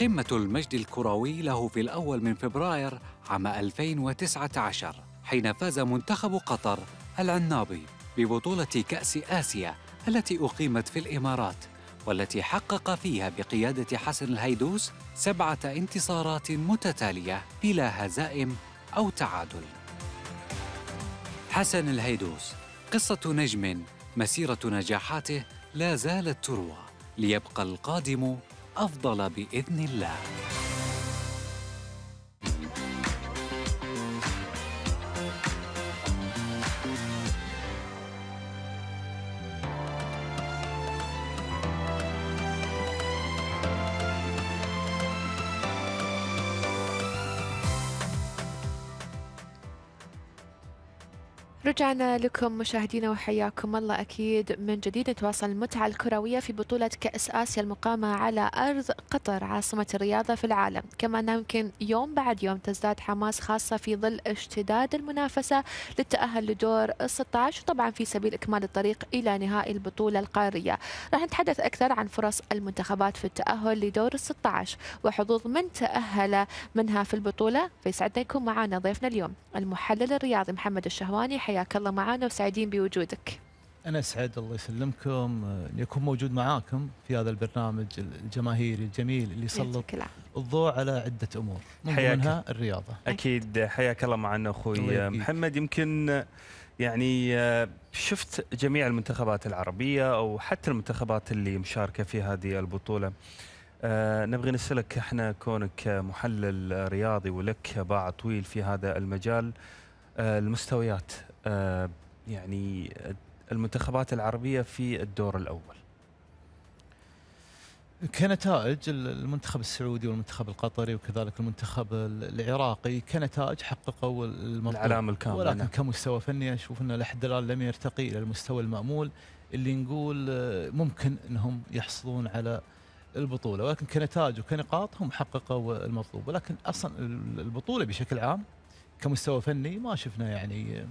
Speaker 19: قمة المجد الكروي له في الأول من فبراير عام 2019 حين فاز منتخب قطر العنابي ببطولة كأس آسيا التي أقيمت في الإمارات والتي حقق فيها بقيادة حسن الهيدوس سبعة انتصارات متتالية بلا هزائم أو تعادل. حسن الهيدوس قصة نجم مسيرة نجاحاته لا زالت تروى ليبقى القادم أفضل بإذن الله.
Speaker 2: رجعنا لكم مشاهدينا وحياكم الله أكيد من جديد. نتواصل المتعة الكروية في بطولة كأس آسيا المقامة على أرض قطر عاصمة الرياضة في العالم. كما يمكن يوم بعد يوم تزداد حماس خاصة في ظل اشتداد المنافسة للتأهل لدور ال 16 وطبعا في سبيل إكمال الطريق إلى نهائي البطولة القارية. راح نتحدث أكثر عن فرص المنتخبات في التأهل لدور ال 16 وحظوظ من تأهل منها في البطولة. فيسعدنا يكون معنا ضيفنا اليوم المحلل الرياضي محمد الشهواني. حياك الله معنا وسعيدين بوجودك
Speaker 20: أنا أسعد الله يسلمكم أن يكون موجود معاكم في هذا البرنامج الجماهيري الجميل اللي يسلط. الضوء على عدة أمور من
Speaker 1: حياك.
Speaker 20: ضمنها الرياضة
Speaker 1: أكيد حياك الله معنا
Speaker 20: يبقيك.
Speaker 1: محمد يمكن يعني آه، شفت جميع المنتخبات العربية أو حتى المنتخبات اللي مشاركة في هذه البطولة آه، نبغي نسألك إحنا كونك محلل رياضي ولك باع طويل في هذا المجال آه، المستويات آه، يعني المنتخبات العربية في الدور الأول.
Speaker 20: كنتائج المنتخب السعودي والمنتخب القطري وكذلك المنتخب العراقي كنتائج حققوا المطلوب.
Speaker 1: العلامة الكاملة،
Speaker 20: ولكن
Speaker 1: نعم.
Speaker 20: كمستوى فني أشوف انه لحد الان لم يرتقي إلى المستوى المأمول اللي نقول آه، ممكن أنهم يحصلون على البطولة. ولكن كنتائج وكنقاط هم حققوا المطلوب. ولكن أصلا البطولة بشكل عام كمستوى فني ما شفنا يعني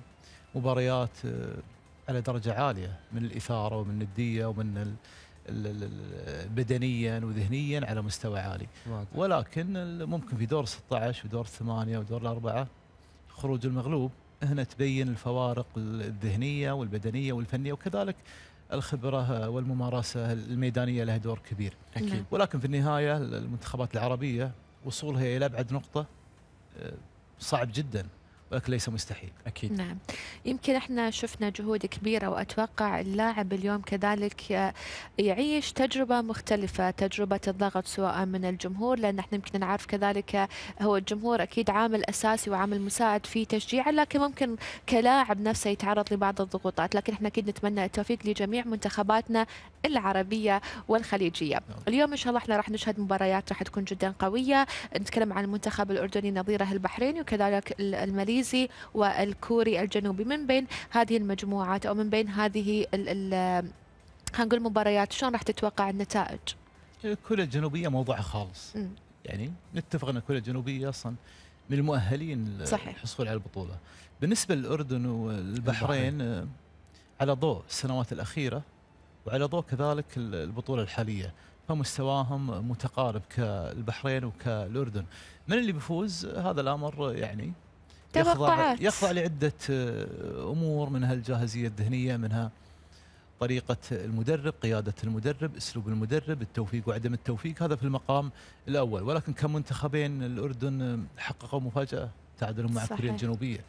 Speaker 20: مباريات آه، على درجة عالية من الإثارة ومن الندية ومن ال- ال- ال- ال- بدنيا وذهنيا على مستوى عالي
Speaker 1: واضح.
Speaker 20: ولكن ممكن في دور 16 ودور الثمانيه ودور الأربعة خروج المغلوب هنا تبين الفوارق الذهنية والبدنية والفنية وكذلك الخبرة والممارسة الميدانية لها دور كبير
Speaker 1: أكيد. نعم.
Speaker 20: ولكن في النهاية المنتخبات العربية وصولها إلى أبعد نقطة آه، صعب جدا ليس مستحيل.
Speaker 1: أكيد.
Speaker 2: نعم. يمكن إحنا شفنا جهود كبيرة وأتوقع اللاعب اليوم كذلك يعيش تجربة مختلفة تجربة الضغط سواء من الجمهور لأن إحنا يمكن نعرف كذلك هو الجمهور أكيد عامل أساسي وعامل مساعد في تشجيعه لكن ممكن كلاعب نفسه يتعرض لبعض الضغوطات. لكن إحنا أكيد نتمنى التوفيق لجميع منتخباتنا العربية والخليجية. اليوم إن شاء الله إحنا راح نشهد مباريات راح تكون جدا قوية. نتكلم عن المنتخب الأردني نظيره البحريني وكذلك ال- الماليزي والكوري الجنوبي من بين هذه المجموعات أو من بين هذه ال ال خلينا نقول مباريات شلون راح تتوقع النتائج؟
Speaker 20: كوريا الجنوبية موضوعها خالص
Speaker 2: مم.
Speaker 20: يعني نتفق أن كوريا الجنوبية أصلا من المؤهلين
Speaker 2: صحيح.
Speaker 20: للحصول على البطولة بالنسبة للأردن والبحرين آه، على ضوء السنوات الأخيرة وعلى ضوء كذلك ال- البطولة الحالية فمستواهم متقارب كالبحرين وكالأردن من اللي بيفوز هذا الأمر يعني يخضع
Speaker 2: توقعات.
Speaker 20: يخضع لعدة آه، أمور منها الجاهزية الذهنية منها طريقة المدرب قيادة المدرب أسلوب المدرب التوفيق وعدم التوفيق هذا في المقام الأول ولكن كمنتخبين الأردن حققوا مفاجأة تعادلوا مع
Speaker 2: صحيح.
Speaker 20: كوريا الجنوبية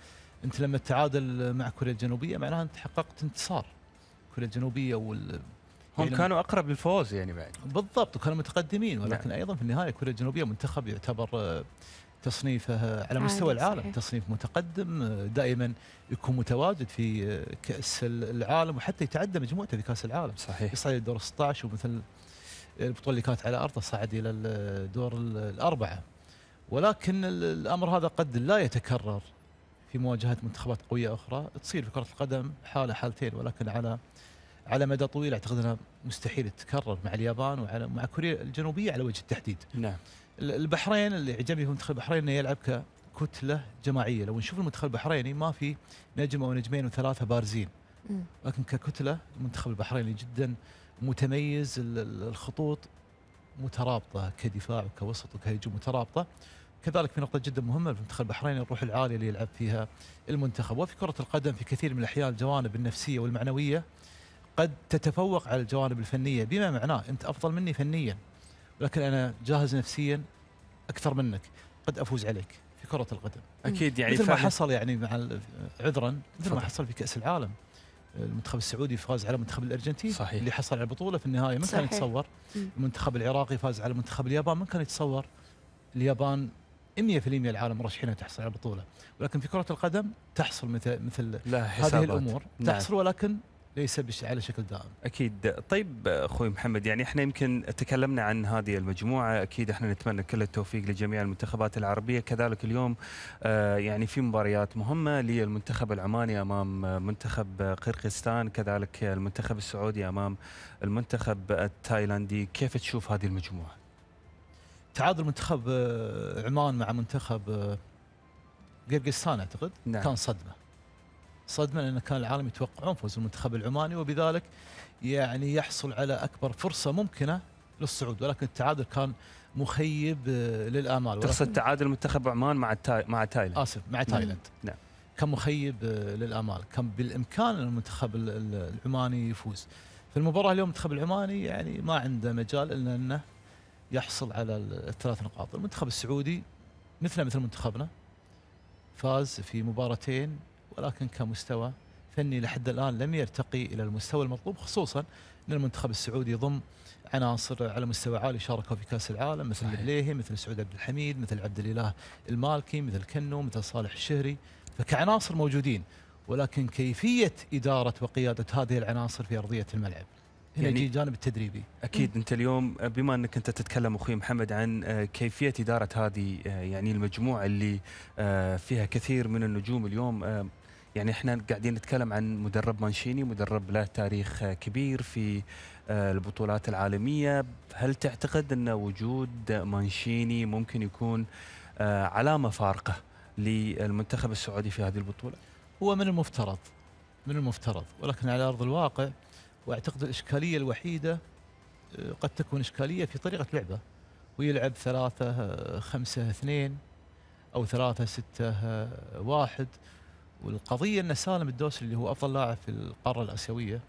Speaker 20: أنت لما تتعادل مع كوريا الجنوبية معناها أنت حققت انتصار كوريا الجنوبية وال
Speaker 1: هم
Speaker 20: يعني
Speaker 1: كانوا أقرب للفوز يعني بعد
Speaker 20: بالضبط وكانوا متقدمين ولكن
Speaker 1: نعم.
Speaker 20: أيضا في النهاية كوريا الجنوبية منتخب يعتبر آه، تصنيفه على مستوى العالم
Speaker 2: صحيح.
Speaker 20: تصنيف متقدم دائما يكون متواجد في كأس العالم وحتى يتعدى مجموعته في كأس العالم.
Speaker 1: صحيح.
Speaker 20: يصعد الدور 16 ومثل البطولة اللي كانت على أرضه صعد إلى الدور ال- الأربعة. ولكن ال- الأمر هذا قد لا يتكرر في مواجهة منتخبات قوية أخرى. تصير في كرة القدم حالة حالتين ولكن على على مدى طويل أعتقد أنها مستحيل تتكرر مع اليابان وعلى مع كوريا الجنوبية على وجه التحديد.
Speaker 1: نعم.
Speaker 20: البحرين اللي عجبني في منتخب البحرين إنه يلعب ككتلة جماعية، لو نشوف المنتخب البحريني ما في نجم أو نجمين وثلاثة بارزين. لكن ككتلة المنتخب البحريني جدا متميز ال- ال- الخطوط مترابطة كدفاع وكوسط وكهجوم مترابطة. كذلك في نقطة جدا مهمة في المنتخب البحريني الروح العالية اللي يلعب فيها المنتخب. وفي كرة القدم في كثير من الأحيان الجوانب النفسية والمعنوية قد تتفوق على الجوانب الفنية. بما معناه أنت أفضل مني فنيا. ولكن أنا جاهز نفسيا أكثر منك قد أفوز عليك في كرة القدم
Speaker 1: أكيد يعني
Speaker 20: مثل ما. حصل يعني مع عذرا مثل ما. حصل في كأس العالم المنتخب السعودي فاز على منتخب الأرجنتين
Speaker 1: صحيح.
Speaker 20: اللي حصل على البطولة في النهاية من كان. يتصور. المنتخب العراقي فاز على منتخب اليابان من كان يتصور اليابان 100% العالم مرشحين تحصل على البطولة ولكن في كرة القدم تحصل مثل مثل
Speaker 1: لا
Speaker 20: هذه
Speaker 1: حسابات.
Speaker 20: الأمور
Speaker 1: نعم.
Speaker 20: تحصل ولكن ليس بش على شكل دائم.
Speaker 1: أكيد. طيب أخوي محمد يعني إحنا يمكن تكلمنا عن هذه المجموعة. أكيد إحنا نتمنى كل التوفيق لجميع المنتخبات العربية. كذلك اليوم آه، يعني في مباريات مهمة للمنتخب العماني أمام آه، منتخب قرقستان. كذلك المنتخب السعودي أمام المنتخب التايلاندي. كيف تشوف هذه المجموعة؟
Speaker 20: تعادل منتخب آه، عمان مع منتخب قرقستان أعتقد؟
Speaker 1: نعم.
Speaker 20: كان صدمة. صدمه لأن كان العالم يتوقعون فوز المنتخب العماني وبذلك يعني يحصل على أكبر فرصة ممكنة للصعود. ولكن التعادل كان مخيب آه، للآمال.
Speaker 1: تقصد تعادل منتخب عمان مع التاي... مع تايلاند.
Speaker 20: آسف مع تايلاند.
Speaker 1: نعم.
Speaker 20: كان مخيب آه، للآمال. كان بالإمكان إن المنتخب ال- ال- العماني يفوز. في المباراة اليوم المنتخب العماني يعني ما عنده مجال إلا إنه يحصل على ال- الثلاث نقاط. المنتخب السعودي مثله مثل منتخبنا. فاز في مباراتين ولكن كمستوى فني لحد الآن لم يرتقي إلى المستوى المطلوب خصوصا إن المنتخب السعودي ضم عناصر على مستوى عالي شاركوا في كأس العالم مثل البليهي مثل سعود عبد الحميد مثل عبد الإله المالكي مثل كنو مثل صالح الشهري فكعناصر موجودين ولكن كيفية إدارة وقيادة هذه العناصر في أرضية الملعب؟ هنا
Speaker 1: يعني-
Speaker 20: الجانب التدريبي.
Speaker 1: أكيد أنت اليوم بما أنك أنت تتكلم أخوي محمد عن آه، كيفية إدارة هذه آه، يعني المجموعة اللي آه، فيها كثير من النجوم اليوم يعني إحنا قاعدين نتكلم عن مدرب مانشيني مدرب له تاريخ كبير في آه، البطولات العالمية. هل تعتقد أن وجود مانشيني ممكن يكون آه، علامة فارقة للمنتخب السعودي في هذه البطولة؟
Speaker 20: هو من المفترض من المفترض ولكن على أرض الواقع وأعتقد الإشكالية الوحيدة آه، قد تكون إشكالية في طريقة لعبه. ويلعب ثلاثة خمسة اثنين أو ثلاثة ستة واحد. والقضية أن سالم الدوسري اللي هو أفضل لاعب في القارة الآسيوية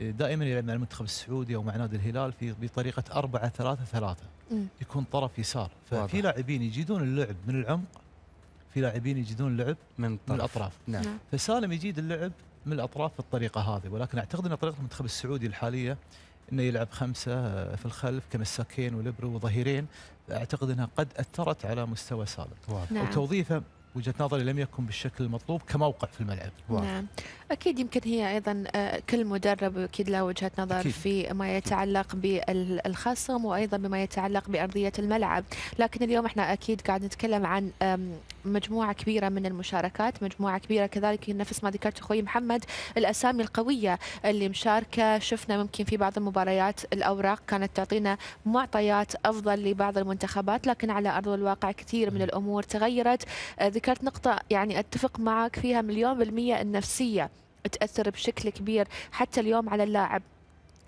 Speaker 20: آه، دائما يلعب مع المنتخب السعودي أو مع نادي الهلال في بطريقة أربعة ثلاثة ثلاثة
Speaker 2: مم.
Speaker 20: يكون طرف يسار. ففي لاعبين يجيدون اللعب من العمق في لاعبين يجيدون اللعب
Speaker 1: من,
Speaker 20: من. الأطراف
Speaker 1: نعم.
Speaker 2: نعم.
Speaker 20: فسالم يجيد اللعب من الأطراف بالطريقة هذه ولكن أعتقد أن طريقة المنتخب السعودي الحالية إنه يلعب خمسة آه، في الخلف كمساكين ولبرو وظهيرين اعتقد إنها قد أثرت على مستوى سالم
Speaker 2: نعم.
Speaker 20: وتوظيفه وجهة نظري لم يكن بالشكل المطلوب كموقع في الملعب.
Speaker 2: نعم. أكيد يمكن هي أيضا آه، كل مدرب أكيد له وجهة نظر
Speaker 20: أكيد.
Speaker 2: في ما يتعلق بالخصم وأيضا بما يتعلق بأرضية الملعب. لكن اليوم إحنا أكيد قاعد نتكلم عن مجموعة كبيرة من المشاركات مجموعة كبيرة كذلك نفس ما ذكرت أخوي محمد الأسامي القوية اللي مشاركة. شفنا ممكن في بعض المباريات الأوراق كانت تعطينا معطيات أفضل لبعض المنتخبات لكن على أرض الواقع كثير من الأمور تغيرت. آه، ذكرت نقطة يعني أتفق معك فيها مليون بالمية النفسية تأثر بشكل كبير حتى اليوم على اللاعب.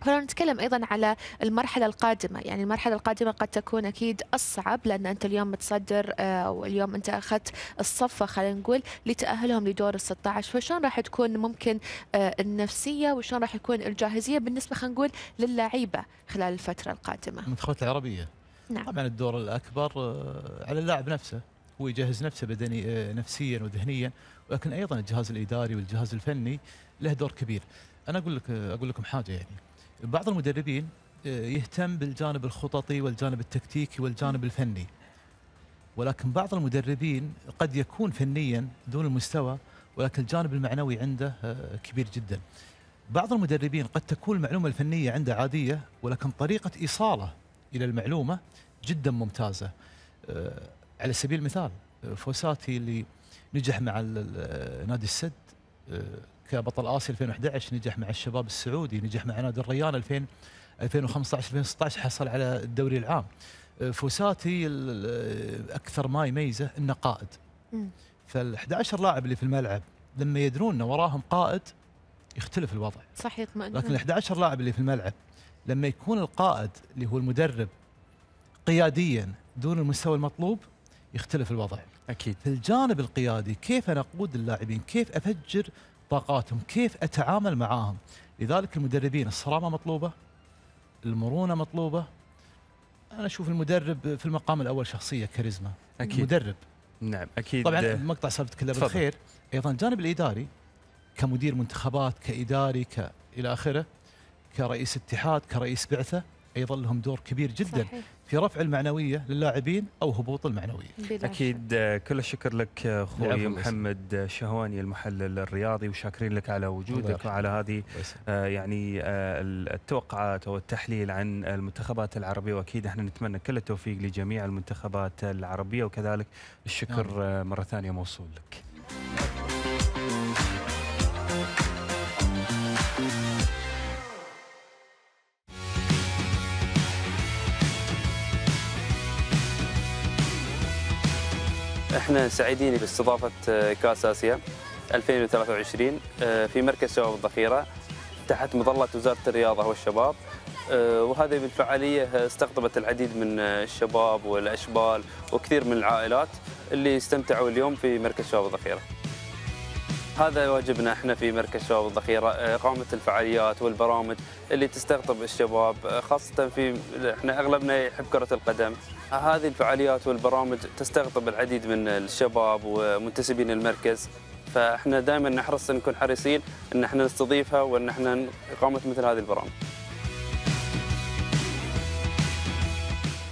Speaker 2: خلينا نتكلم أيضا على المرحلة القادمة يعني المرحلة القادمة قد تكون أكيد أصعب لأن أنت اليوم متصدر آه، واليوم أنت أخذت الصفة خلينا نقول لتأهلهم لدور ال 16 فشلون راح تكون ممكن آه، النفسية وشلون راح يكون الجاهزية بالنسبة خلينا نقول للعيبه خلال الفترة القادمة؟
Speaker 20: المنتخبات العربية.
Speaker 2: نعم.
Speaker 20: طبعا الدور الأكبر آه، على اللاعب نفسه. هو يجهز نفسه بدني آه، نفسيا وذهنيا ولكن أيضا الجهاز الإداري والجهاز الفني له دور كبير. أنا أقول لك آه، أقول لكم حاجة يعني. بعض المدربين آه، يهتم بالجانب الخططي والجانب التكتيكي والجانب الفني. ولكن بعض المدربين قد يكون فنيا دون المستوى ولكن الجانب المعنوي عنده كبير جدا. بعض المدربين قد تكون المعلومة الفنية عنده عادية ولكن طريقة إيصاله إلى المعلومة جدا ممتازة. على سبيل المثال آه، فوساتي اللي نجح مع ال- نادي السد آه، كبطل آسيا 2011 نجح مع الشباب السعودي نجح مع نادي الريان 2000 2015 2016 حصل على الدوري العام. آه، فوساتي أكثر ما يميزه إنه قائد.
Speaker 2: مم.
Speaker 20: فال 11 لاعب اللي في الملعب لما يدرون إن وراهم قائد يختلف الوضع.
Speaker 2: صح يطمئن.
Speaker 20: لكن ال 11 لاعب اللي في الملعب لما يكون القائد اللي هو المدرب قياديا دون المستوى المطلوب يختلف الوضع.
Speaker 1: أكيد.
Speaker 20: في الجانب القيادي كيف أنا أقود اللاعبين؟ كيف أفجر طاقاتهم؟ كيف أتعامل معاهم؟ لذلك المدربين الصرامة مطلوبة المرونة مطلوبة. أنا أشوف المدرب في المقام الأول شخصية كاريزما.
Speaker 1: أكيد.
Speaker 20: مدرب
Speaker 1: نعم أكيد.
Speaker 20: طبعا المقطع سالفة كله
Speaker 1: تفضل.
Speaker 20: بالخير أيضا الجانب الإداري كمدير منتخبات كإداري ك إلى آخره كرئيس اتحاد كرئيس بعثة أيضا لهم دور كبير جدا.
Speaker 2: صحيح.
Speaker 20: في رفع المعنوية للاعبين أو هبوط
Speaker 1: المعنوية أكيد كل الشكر لك
Speaker 20: أخوي
Speaker 1: محمد شهواني المحلل الرياضي وشاكرين لك على
Speaker 20: الله
Speaker 1: وجودك. وعلى هذه. آه، يعني آه، التوقعات أو التحليل عن المنتخبات العربية وأكيد إحنا نتمنى كل التوفيق لجميع المنتخبات العربية وكذلك الشكر. آه، مرة ثانية موصول لك.
Speaker 21: إحنا سعيدين باستضافة آه، كاس آسيا 2023 آه، في مركز شباب الذخيره تحت مظلة وزارة الرياضة والشباب آه، وهذه الفعاليه استقطبت العديد من الشباب والأشبال وكثير من العائلات اللي استمتعوا اليوم في مركز شباب الذخيره. هذا واجبنا إحنا في مركز شباب الذخيره اقامه الفعاليات والبرامج اللي تستقطب الشباب خاصة في إحنا أغلبنا يحب كرة القدم. هذه الفعاليات والبرامج تستقطب العديد من الشباب ومنتسبين المركز فإحنا دائما نحرص نكون حريصين أن إحنا نستضيفها وأن إحنا اقامه مثل هذه البرامج.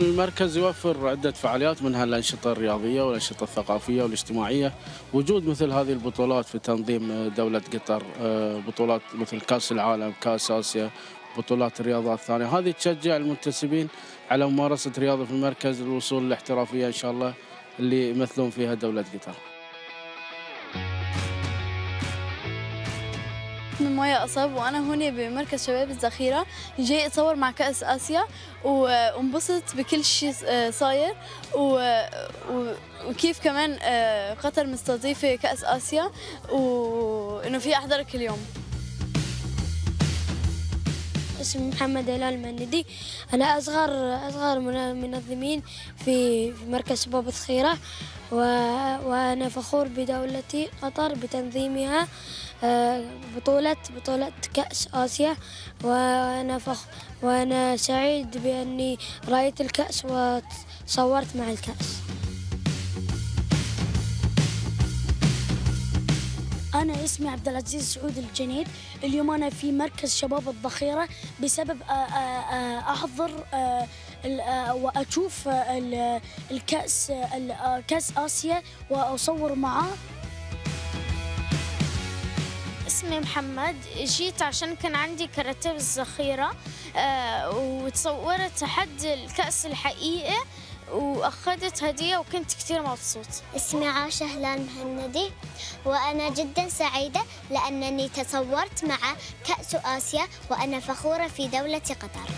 Speaker 22: المركز يوفر عدة فعاليات منها الأنشطة الرياضية والأنشطة الثقافية والاجتماعية وجود مثل هذه البطولات في تنظيم دولة قطر آه، بطولات مثل كأس العالم كأس آسيا بطولات الرياضات الثانية هذه تشجع المنتسبين على ممارسة رياضة في المركز للوصول للاحترافية إن شاء الله اللي يمثلون فيها دولة قطر.
Speaker 23: من مايا أصب وأنا هنا بمركز شباب الذخيرة. جاي أتصور مع كأس آسيا وانبسط بكل شيء صاير. و- و- وكيف كمان آه، قطر مستضيفة كأس آسيا وإنه في أحضر كل يوم
Speaker 24: اسمي محمد هلال المندي أنا أصغر أصغر من المنظمين في مركز شباب و... وأنا فخور بدولتي قطر بتنظيمها آه، بطولة بطولة كأس آسيا. وأنا فخ... وأنا سعيد بأني رأيت الكأس وصورت مع الكأس. اسمي عبد العزيز سعود الجنيد. اليوم أنا في مركز شباب الذخيرة بسبب أحضر وأشوف ال- الكأس ال- كأس آسيا وأصور معاه.
Speaker 25: اسمي محمد. جيت عشان كان عندي كاراتيه بالذخيرة آه وتصورت حد الكأس الحقيقي. وأخذت هدية وكنت كتير مبسوط.
Speaker 26: اسمي عاشة هلال مهندي. وأنا جدا سعيدة لأنني تصورت مع كأس آسيا وأنا فخورة في دولة قطر.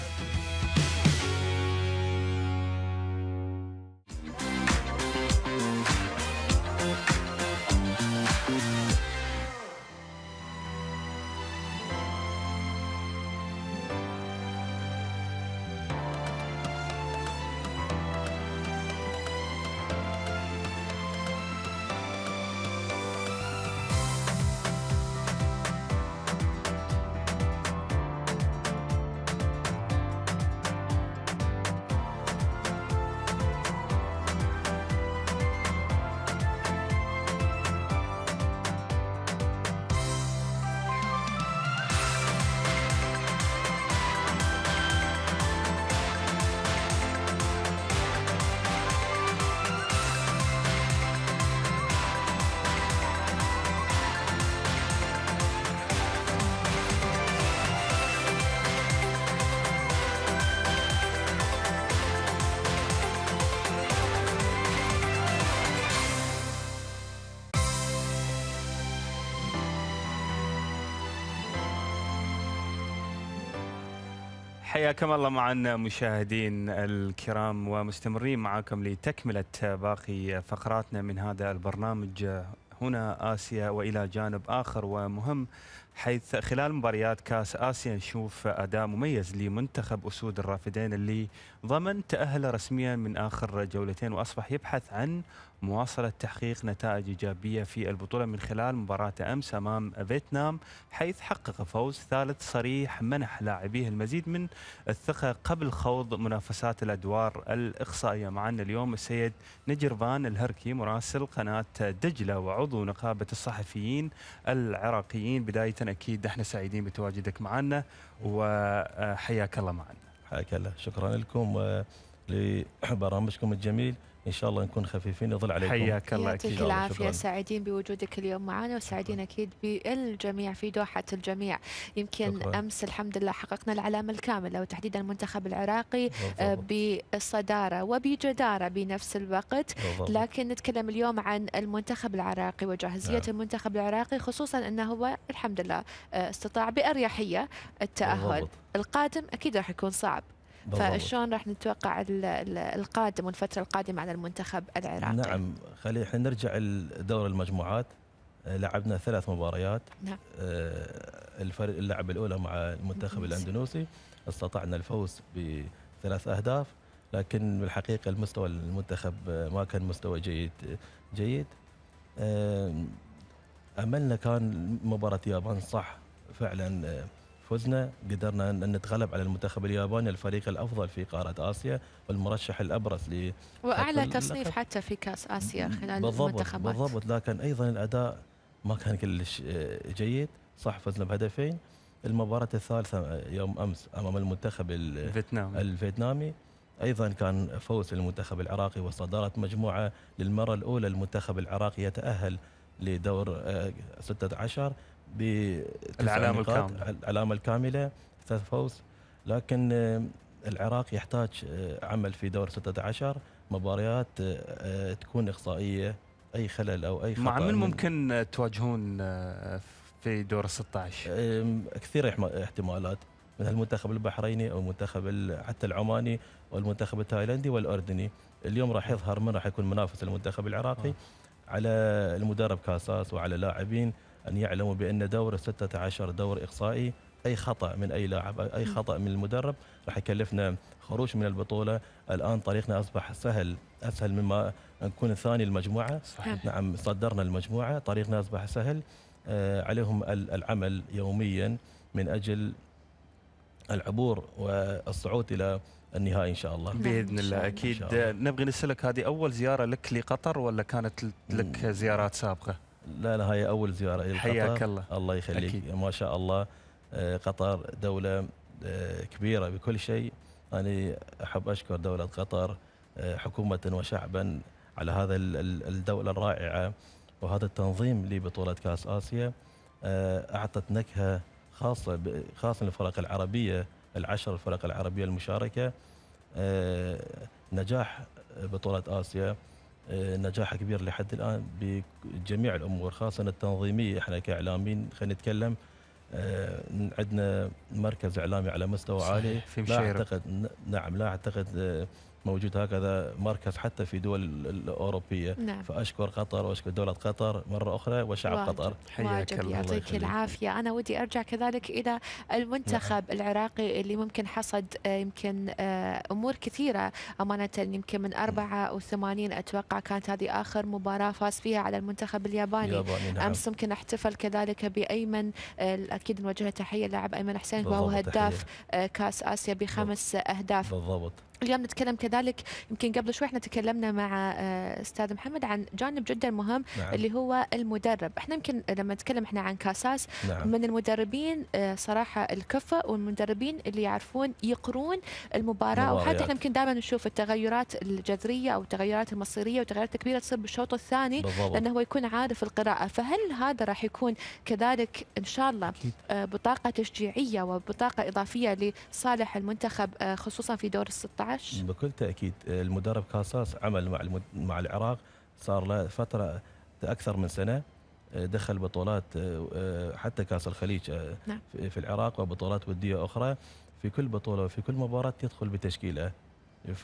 Speaker 1: حياكم الله معنا مشاهدين الكرام ومستمرين معكم لتكملة باقي فقراتنا من هذا البرنامج. هنا آسيا وإلى جانب آخر ومهم حيث خلال مباريات كأس آسيا نشوف أداء مميز لمنتخب أسود الرافدين اللي ضمن تأهل رسميا من آخر جولتين وأصبح يبحث عن مواصلة تحقيق نتائج إيجابية في البطولة من خلال مباراة أمس أمام فيتنام حيث حقق فوز ثالث صريح منح لاعبيه المزيد من الثقة قبل خوض منافسات الأدوار الإقصائية. معنا اليوم السيد نجرفان الهركي مراسل قناة دجلة وعضو نقابة الصحفيين العراقيين. بداية أكيد إحنا سعيدين بتواجدك معنا وحياك الله معنا.
Speaker 27: حياك الله. شكرا لكم ولبرامجكم الجميل. إن شاء الله نكون خفيفين يظل عليكم
Speaker 1: حياك الله
Speaker 2: يعطيك
Speaker 27: شكراً.
Speaker 2: سعيدين بوجودك اليوم معنا وسعيدين أكيد بالجميع في دوحة الجميع يمكن
Speaker 27: شكراً.
Speaker 2: أمس الحمد لله حققنا العلامة الكاملة وتحديدا المنتخب العراقي آه، بالصدارة وبجدارة بنفس الوقت
Speaker 27: بالضبط.
Speaker 2: لكن نتكلم اليوم عن المنتخب العراقي وجاهزية
Speaker 27: نعم.
Speaker 2: المنتخب العراقي خصوصا أنه هو الحمد لله آه، استطاع بأريحية التأهل
Speaker 27: بالضبط.
Speaker 2: القادم أكيد راح يكون صعب. فشلون راح نتوقع ال- ال- القادم والفترة القادمة على المنتخب العراقي؟
Speaker 27: نعم خلي إحنا نرجع لدور المجموعات. آه، لعبنا ثلاث مباريات.
Speaker 2: نعم.
Speaker 27: آه، الفريق اللعبة الأولى مع المنتخب الأندونيسي. استطعنا الفوز بثلاث أهداف لكن بالحقيقة المستوى المنتخب آه، ما كان مستوى جيد جيد. أملنا كان مباراة اليابان صح فعلا فزنا قدرنا أن نتغلب على المنتخب الياباني الفريق الأفضل في قارة آسيا والمرشح الأبرز ل
Speaker 2: وأعلى
Speaker 27: حتى
Speaker 2: تصنيف. حتى في كأس آسيا خلال
Speaker 27: بالضبط
Speaker 2: المنتخبات.
Speaker 27: بالضبط. لكن أيضا الأداء ما كان كلش آه، جيد. صح فزنا بهدفين. المباراة الثالثة آه، يوم أمس أمام المنتخب ال-
Speaker 1: الفيتنامي.
Speaker 27: الفيتنامي. أيضا كان فوز للمنتخب العراقي وصداره مجموعة للمرة الأولى المنتخب العراقي يتأهل لدور آه، 16 نقاط.
Speaker 1: الكاملة.
Speaker 27: العلامة الكاملة ثلاث فوز. لكن آه، العراق يحتاج آه، عمل في دور 16 مباريات آه، تكون إقصائية أي خلل أو أي خطأ.
Speaker 1: مع من ممكن تواجهون في دور ال 16
Speaker 27: أم، كثير احتمالات. مثل المنتخب البحريني أو المنتخب ال- حتى العماني والمنتخب التايلندي والأردني. اليوم راح يظهر من راح يكون منافس المنتخب العراقي على المدرب كاساس وعلى لاعبين. أن يعلموا بأن دور 16 دور إقصائي أي خطأ من أي لاعب أي خطأ من المدرب. راح يكلفنا خروج من البطولة. الآن طريقنا أصبح سهل أسهل مما نكون الثاني المجموعة.
Speaker 1: صحيح.
Speaker 27: نعم صدرنا المجموعة. طريقنا أصبح سهل. آه، عليهم ال- العمل يوميا من أجل العبور والصعود إلى النهائي إن شاء الله.
Speaker 1: بإذن الله
Speaker 27: أكيد الله.
Speaker 1: نبغي نسألك هذه أول زيارة لك لقطر ولا كانت لك زيارات سابقة؟
Speaker 27: لا لا هاي أول زيارة إلى
Speaker 1: حياك
Speaker 27: قطر.
Speaker 1: الله.
Speaker 27: الله يخليك
Speaker 1: أكيد.
Speaker 27: ما شاء الله آه، قطر دولة آه، كبيرة بكل شيء أنا أحب أشكر دولة قطر آه، حكومة وشعبا على هذا ال- ال- الدولة الرائعة وهذا التنظيم لبطوله كأس آسيا أعطت نكهة خاصة خاصة للفرق العربية العشر الفرق العربية المشاركة نجاح بطولة آسيا نجاح كبير لحد الآن بجميع الأمور خاصة التنظيمية إحنا كإعلاميين خلينا نتكلم آه، عندنا مركز إعلامي على مستوى عالي
Speaker 1: في
Speaker 27: لا. أعتقد نعم لا أعتقد آه، موجود هكذا مركز حتى في دول ال- الأوروبية.
Speaker 2: نعم.
Speaker 27: فأشكر قطر وأشكر دولة قطر مرة أخرى وشعب
Speaker 2: واجب.
Speaker 27: قطر.
Speaker 2: واجب
Speaker 27: الله
Speaker 2: يعطيك. العافية. أنا ودي أرجع كذلك إلى المنتخب
Speaker 27: نعم.
Speaker 2: العراقي اللي ممكن حصد آه، يمكن آه، أمور كثيرة. أمانة يمكن من 84 أتوقع كانت هذه آخر مباراة فاز فيها على المنتخب الياباني.
Speaker 27: الياباني، نعم.
Speaker 2: أمس ممكن أحتفل كذلك بأيمن آه، أكيد نوجه له تحية اللاعب أيمن حسين وهو هداف كأس آسيا بخمس أهداف.
Speaker 27: بالضبط.
Speaker 2: اليوم نتكلم كذلك يمكن قبل شوي إحنا تكلمنا مع آه، أستاذ محمد عن جانب جدا مهم
Speaker 27: نعم.
Speaker 2: اللي هو المدرب إحنا يمكن لما نتكلم إحنا عن كأساس
Speaker 27: نعم.
Speaker 2: من المدربين آه، صراحة الكفة والمدربين اللي يعرفون يقرون المباراة وحتى. إحنا يمكن دائما نشوف التغيرات الجذرية أو التغيرات المصيرية والتغيرات الكبيره تصير بالشوط الثاني
Speaker 27: بالضبط.
Speaker 2: لأنه هو يكون عارف القراءة فهل هذا راح يكون كذلك إن شاء الله آه، بطاقة تشجيعية وبطاقة إضافية لصالح المنتخب خصوصا في دور ال 16
Speaker 27: بكل تأكيد المدرب كاساس عمل مع المد... مع العراق صار له فترة أكثر من سنة دخل بطولات حتى كأس الخليج
Speaker 2: نعم.
Speaker 27: في العراق وبطولات ودية أخرى. في كل بطولة وفي كل مباراة يدخل بتشكيلة.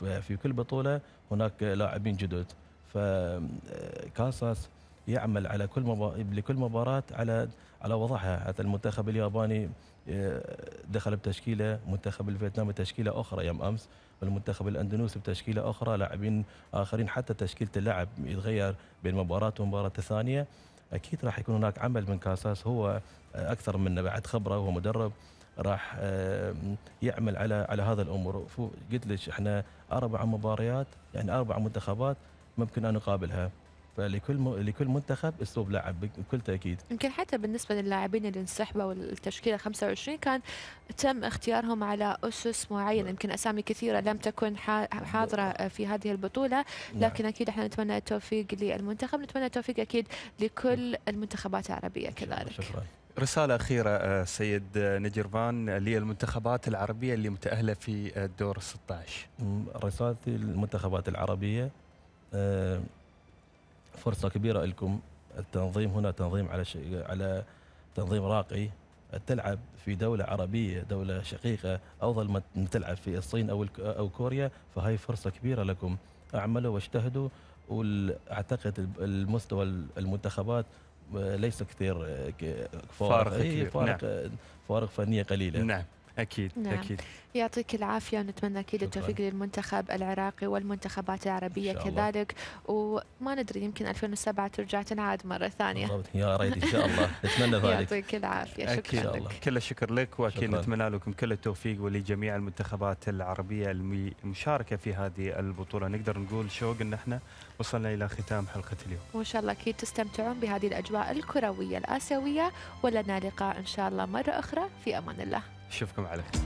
Speaker 27: في كل بطولة هناك لاعبين جدد. فكاساس يعمل على كل مبا... لكل مباراة على على وضعها. حتى المنتخب الياباني آه، دخل بتشكيلة منتخب الفيتنام بتشكيلة أخرى يوم أمس والمنتخب الأندونيسي بتشكيلة أخرى لاعبين آخرين حتى تشكيلة اللعب يتغير بين مباراة ومباراة الثانية أكيد راح يكون هناك عمل من كاساس هو آه، أكثر منه بعد خبرة. وهو مدرب راح آه، يعمل على على هذا الأمور. قلت لك إحنا أربع مباريات يعني أربع منتخبات ممكن أن نقابلها. فلكل م... لكل منتخب أسلوب لعب بكل تأكيد.
Speaker 2: يمكن حتى بالنسبة للاعبين اللي انسحبوا التشكيلة 25 كان تم اختيارهم على أسس معينة يمكن أسامي كثيرة لم تكن حا- حاضرة في هذه البطولة لكن أكيد إحنا نتمنى التوفيق للمنتخب نتمنى التوفيق أكيد لكل المنتخبات العربية كذلك.
Speaker 27: شكرا.
Speaker 1: رسالة أخيرة آه، سيد نجربان للمنتخبات العربية اللي متأهلة في الدور 16
Speaker 27: م- رسالتي للمنتخبات العربية آه، فرصة كبيرة لكم. التنظيم هنا تنظيم على شيء على تنظيم راقي. تلعب في دولة عربية دولة شقيقة أفضل ما تلعب في الصين أو الك- أو كوريا فهاي فرصة كبيرة لكم. اعملوا واجتهدوا واعتقد المستوى المنتخبات آه، ليس كثير آه، ك-
Speaker 1: فارق.
Speaker 27: إيه،
Speaker 1: كبير،
Speaker 27: فارق
Speaker 1: نعم.
Speaker 27: آه، فارق فنية قليلة.
Speaker 1: نعم. أكيد
Speaker 2: نعم.
Speaker 1: أكيد.
Speaker 2: يعطيك العافية ونتمنى أكيد التوفيق للمنتخب العراقي والمنتخبات
Speaker 27: الله.
Speaker 2: كذلك. وما ندري يمكن 2007 ترجع تنعاد مرة ثانية.
Speaker 27: بالضبط. يا ريت إن شاء الله. [LAUGHS] نتمنى ذلك.
Speaker 2: يعطيك العافية.
Speaker 1: أكيد.
Speaker 2: شكرا لك.
Speaker 1: كل الشكر لك وأكيد
Speaker 27: شكراً.
Speaker 1: نتمنى لكم كل التوفيق ولجميع المنتخبات العربية المي- المشاركة في هذه البطولة. نقدر نقول شوق أن إحنا وصلنا إلى ختام حلقة اليوم.
Speaker 2: وإن شاء الله أكيد تستمتعون بهذه الأجواء الكروية الآسيوية ولنا لقاء إن شاء الله مرة أخرى. في أمان الله.
Speaker 1: نشوفكم على خير.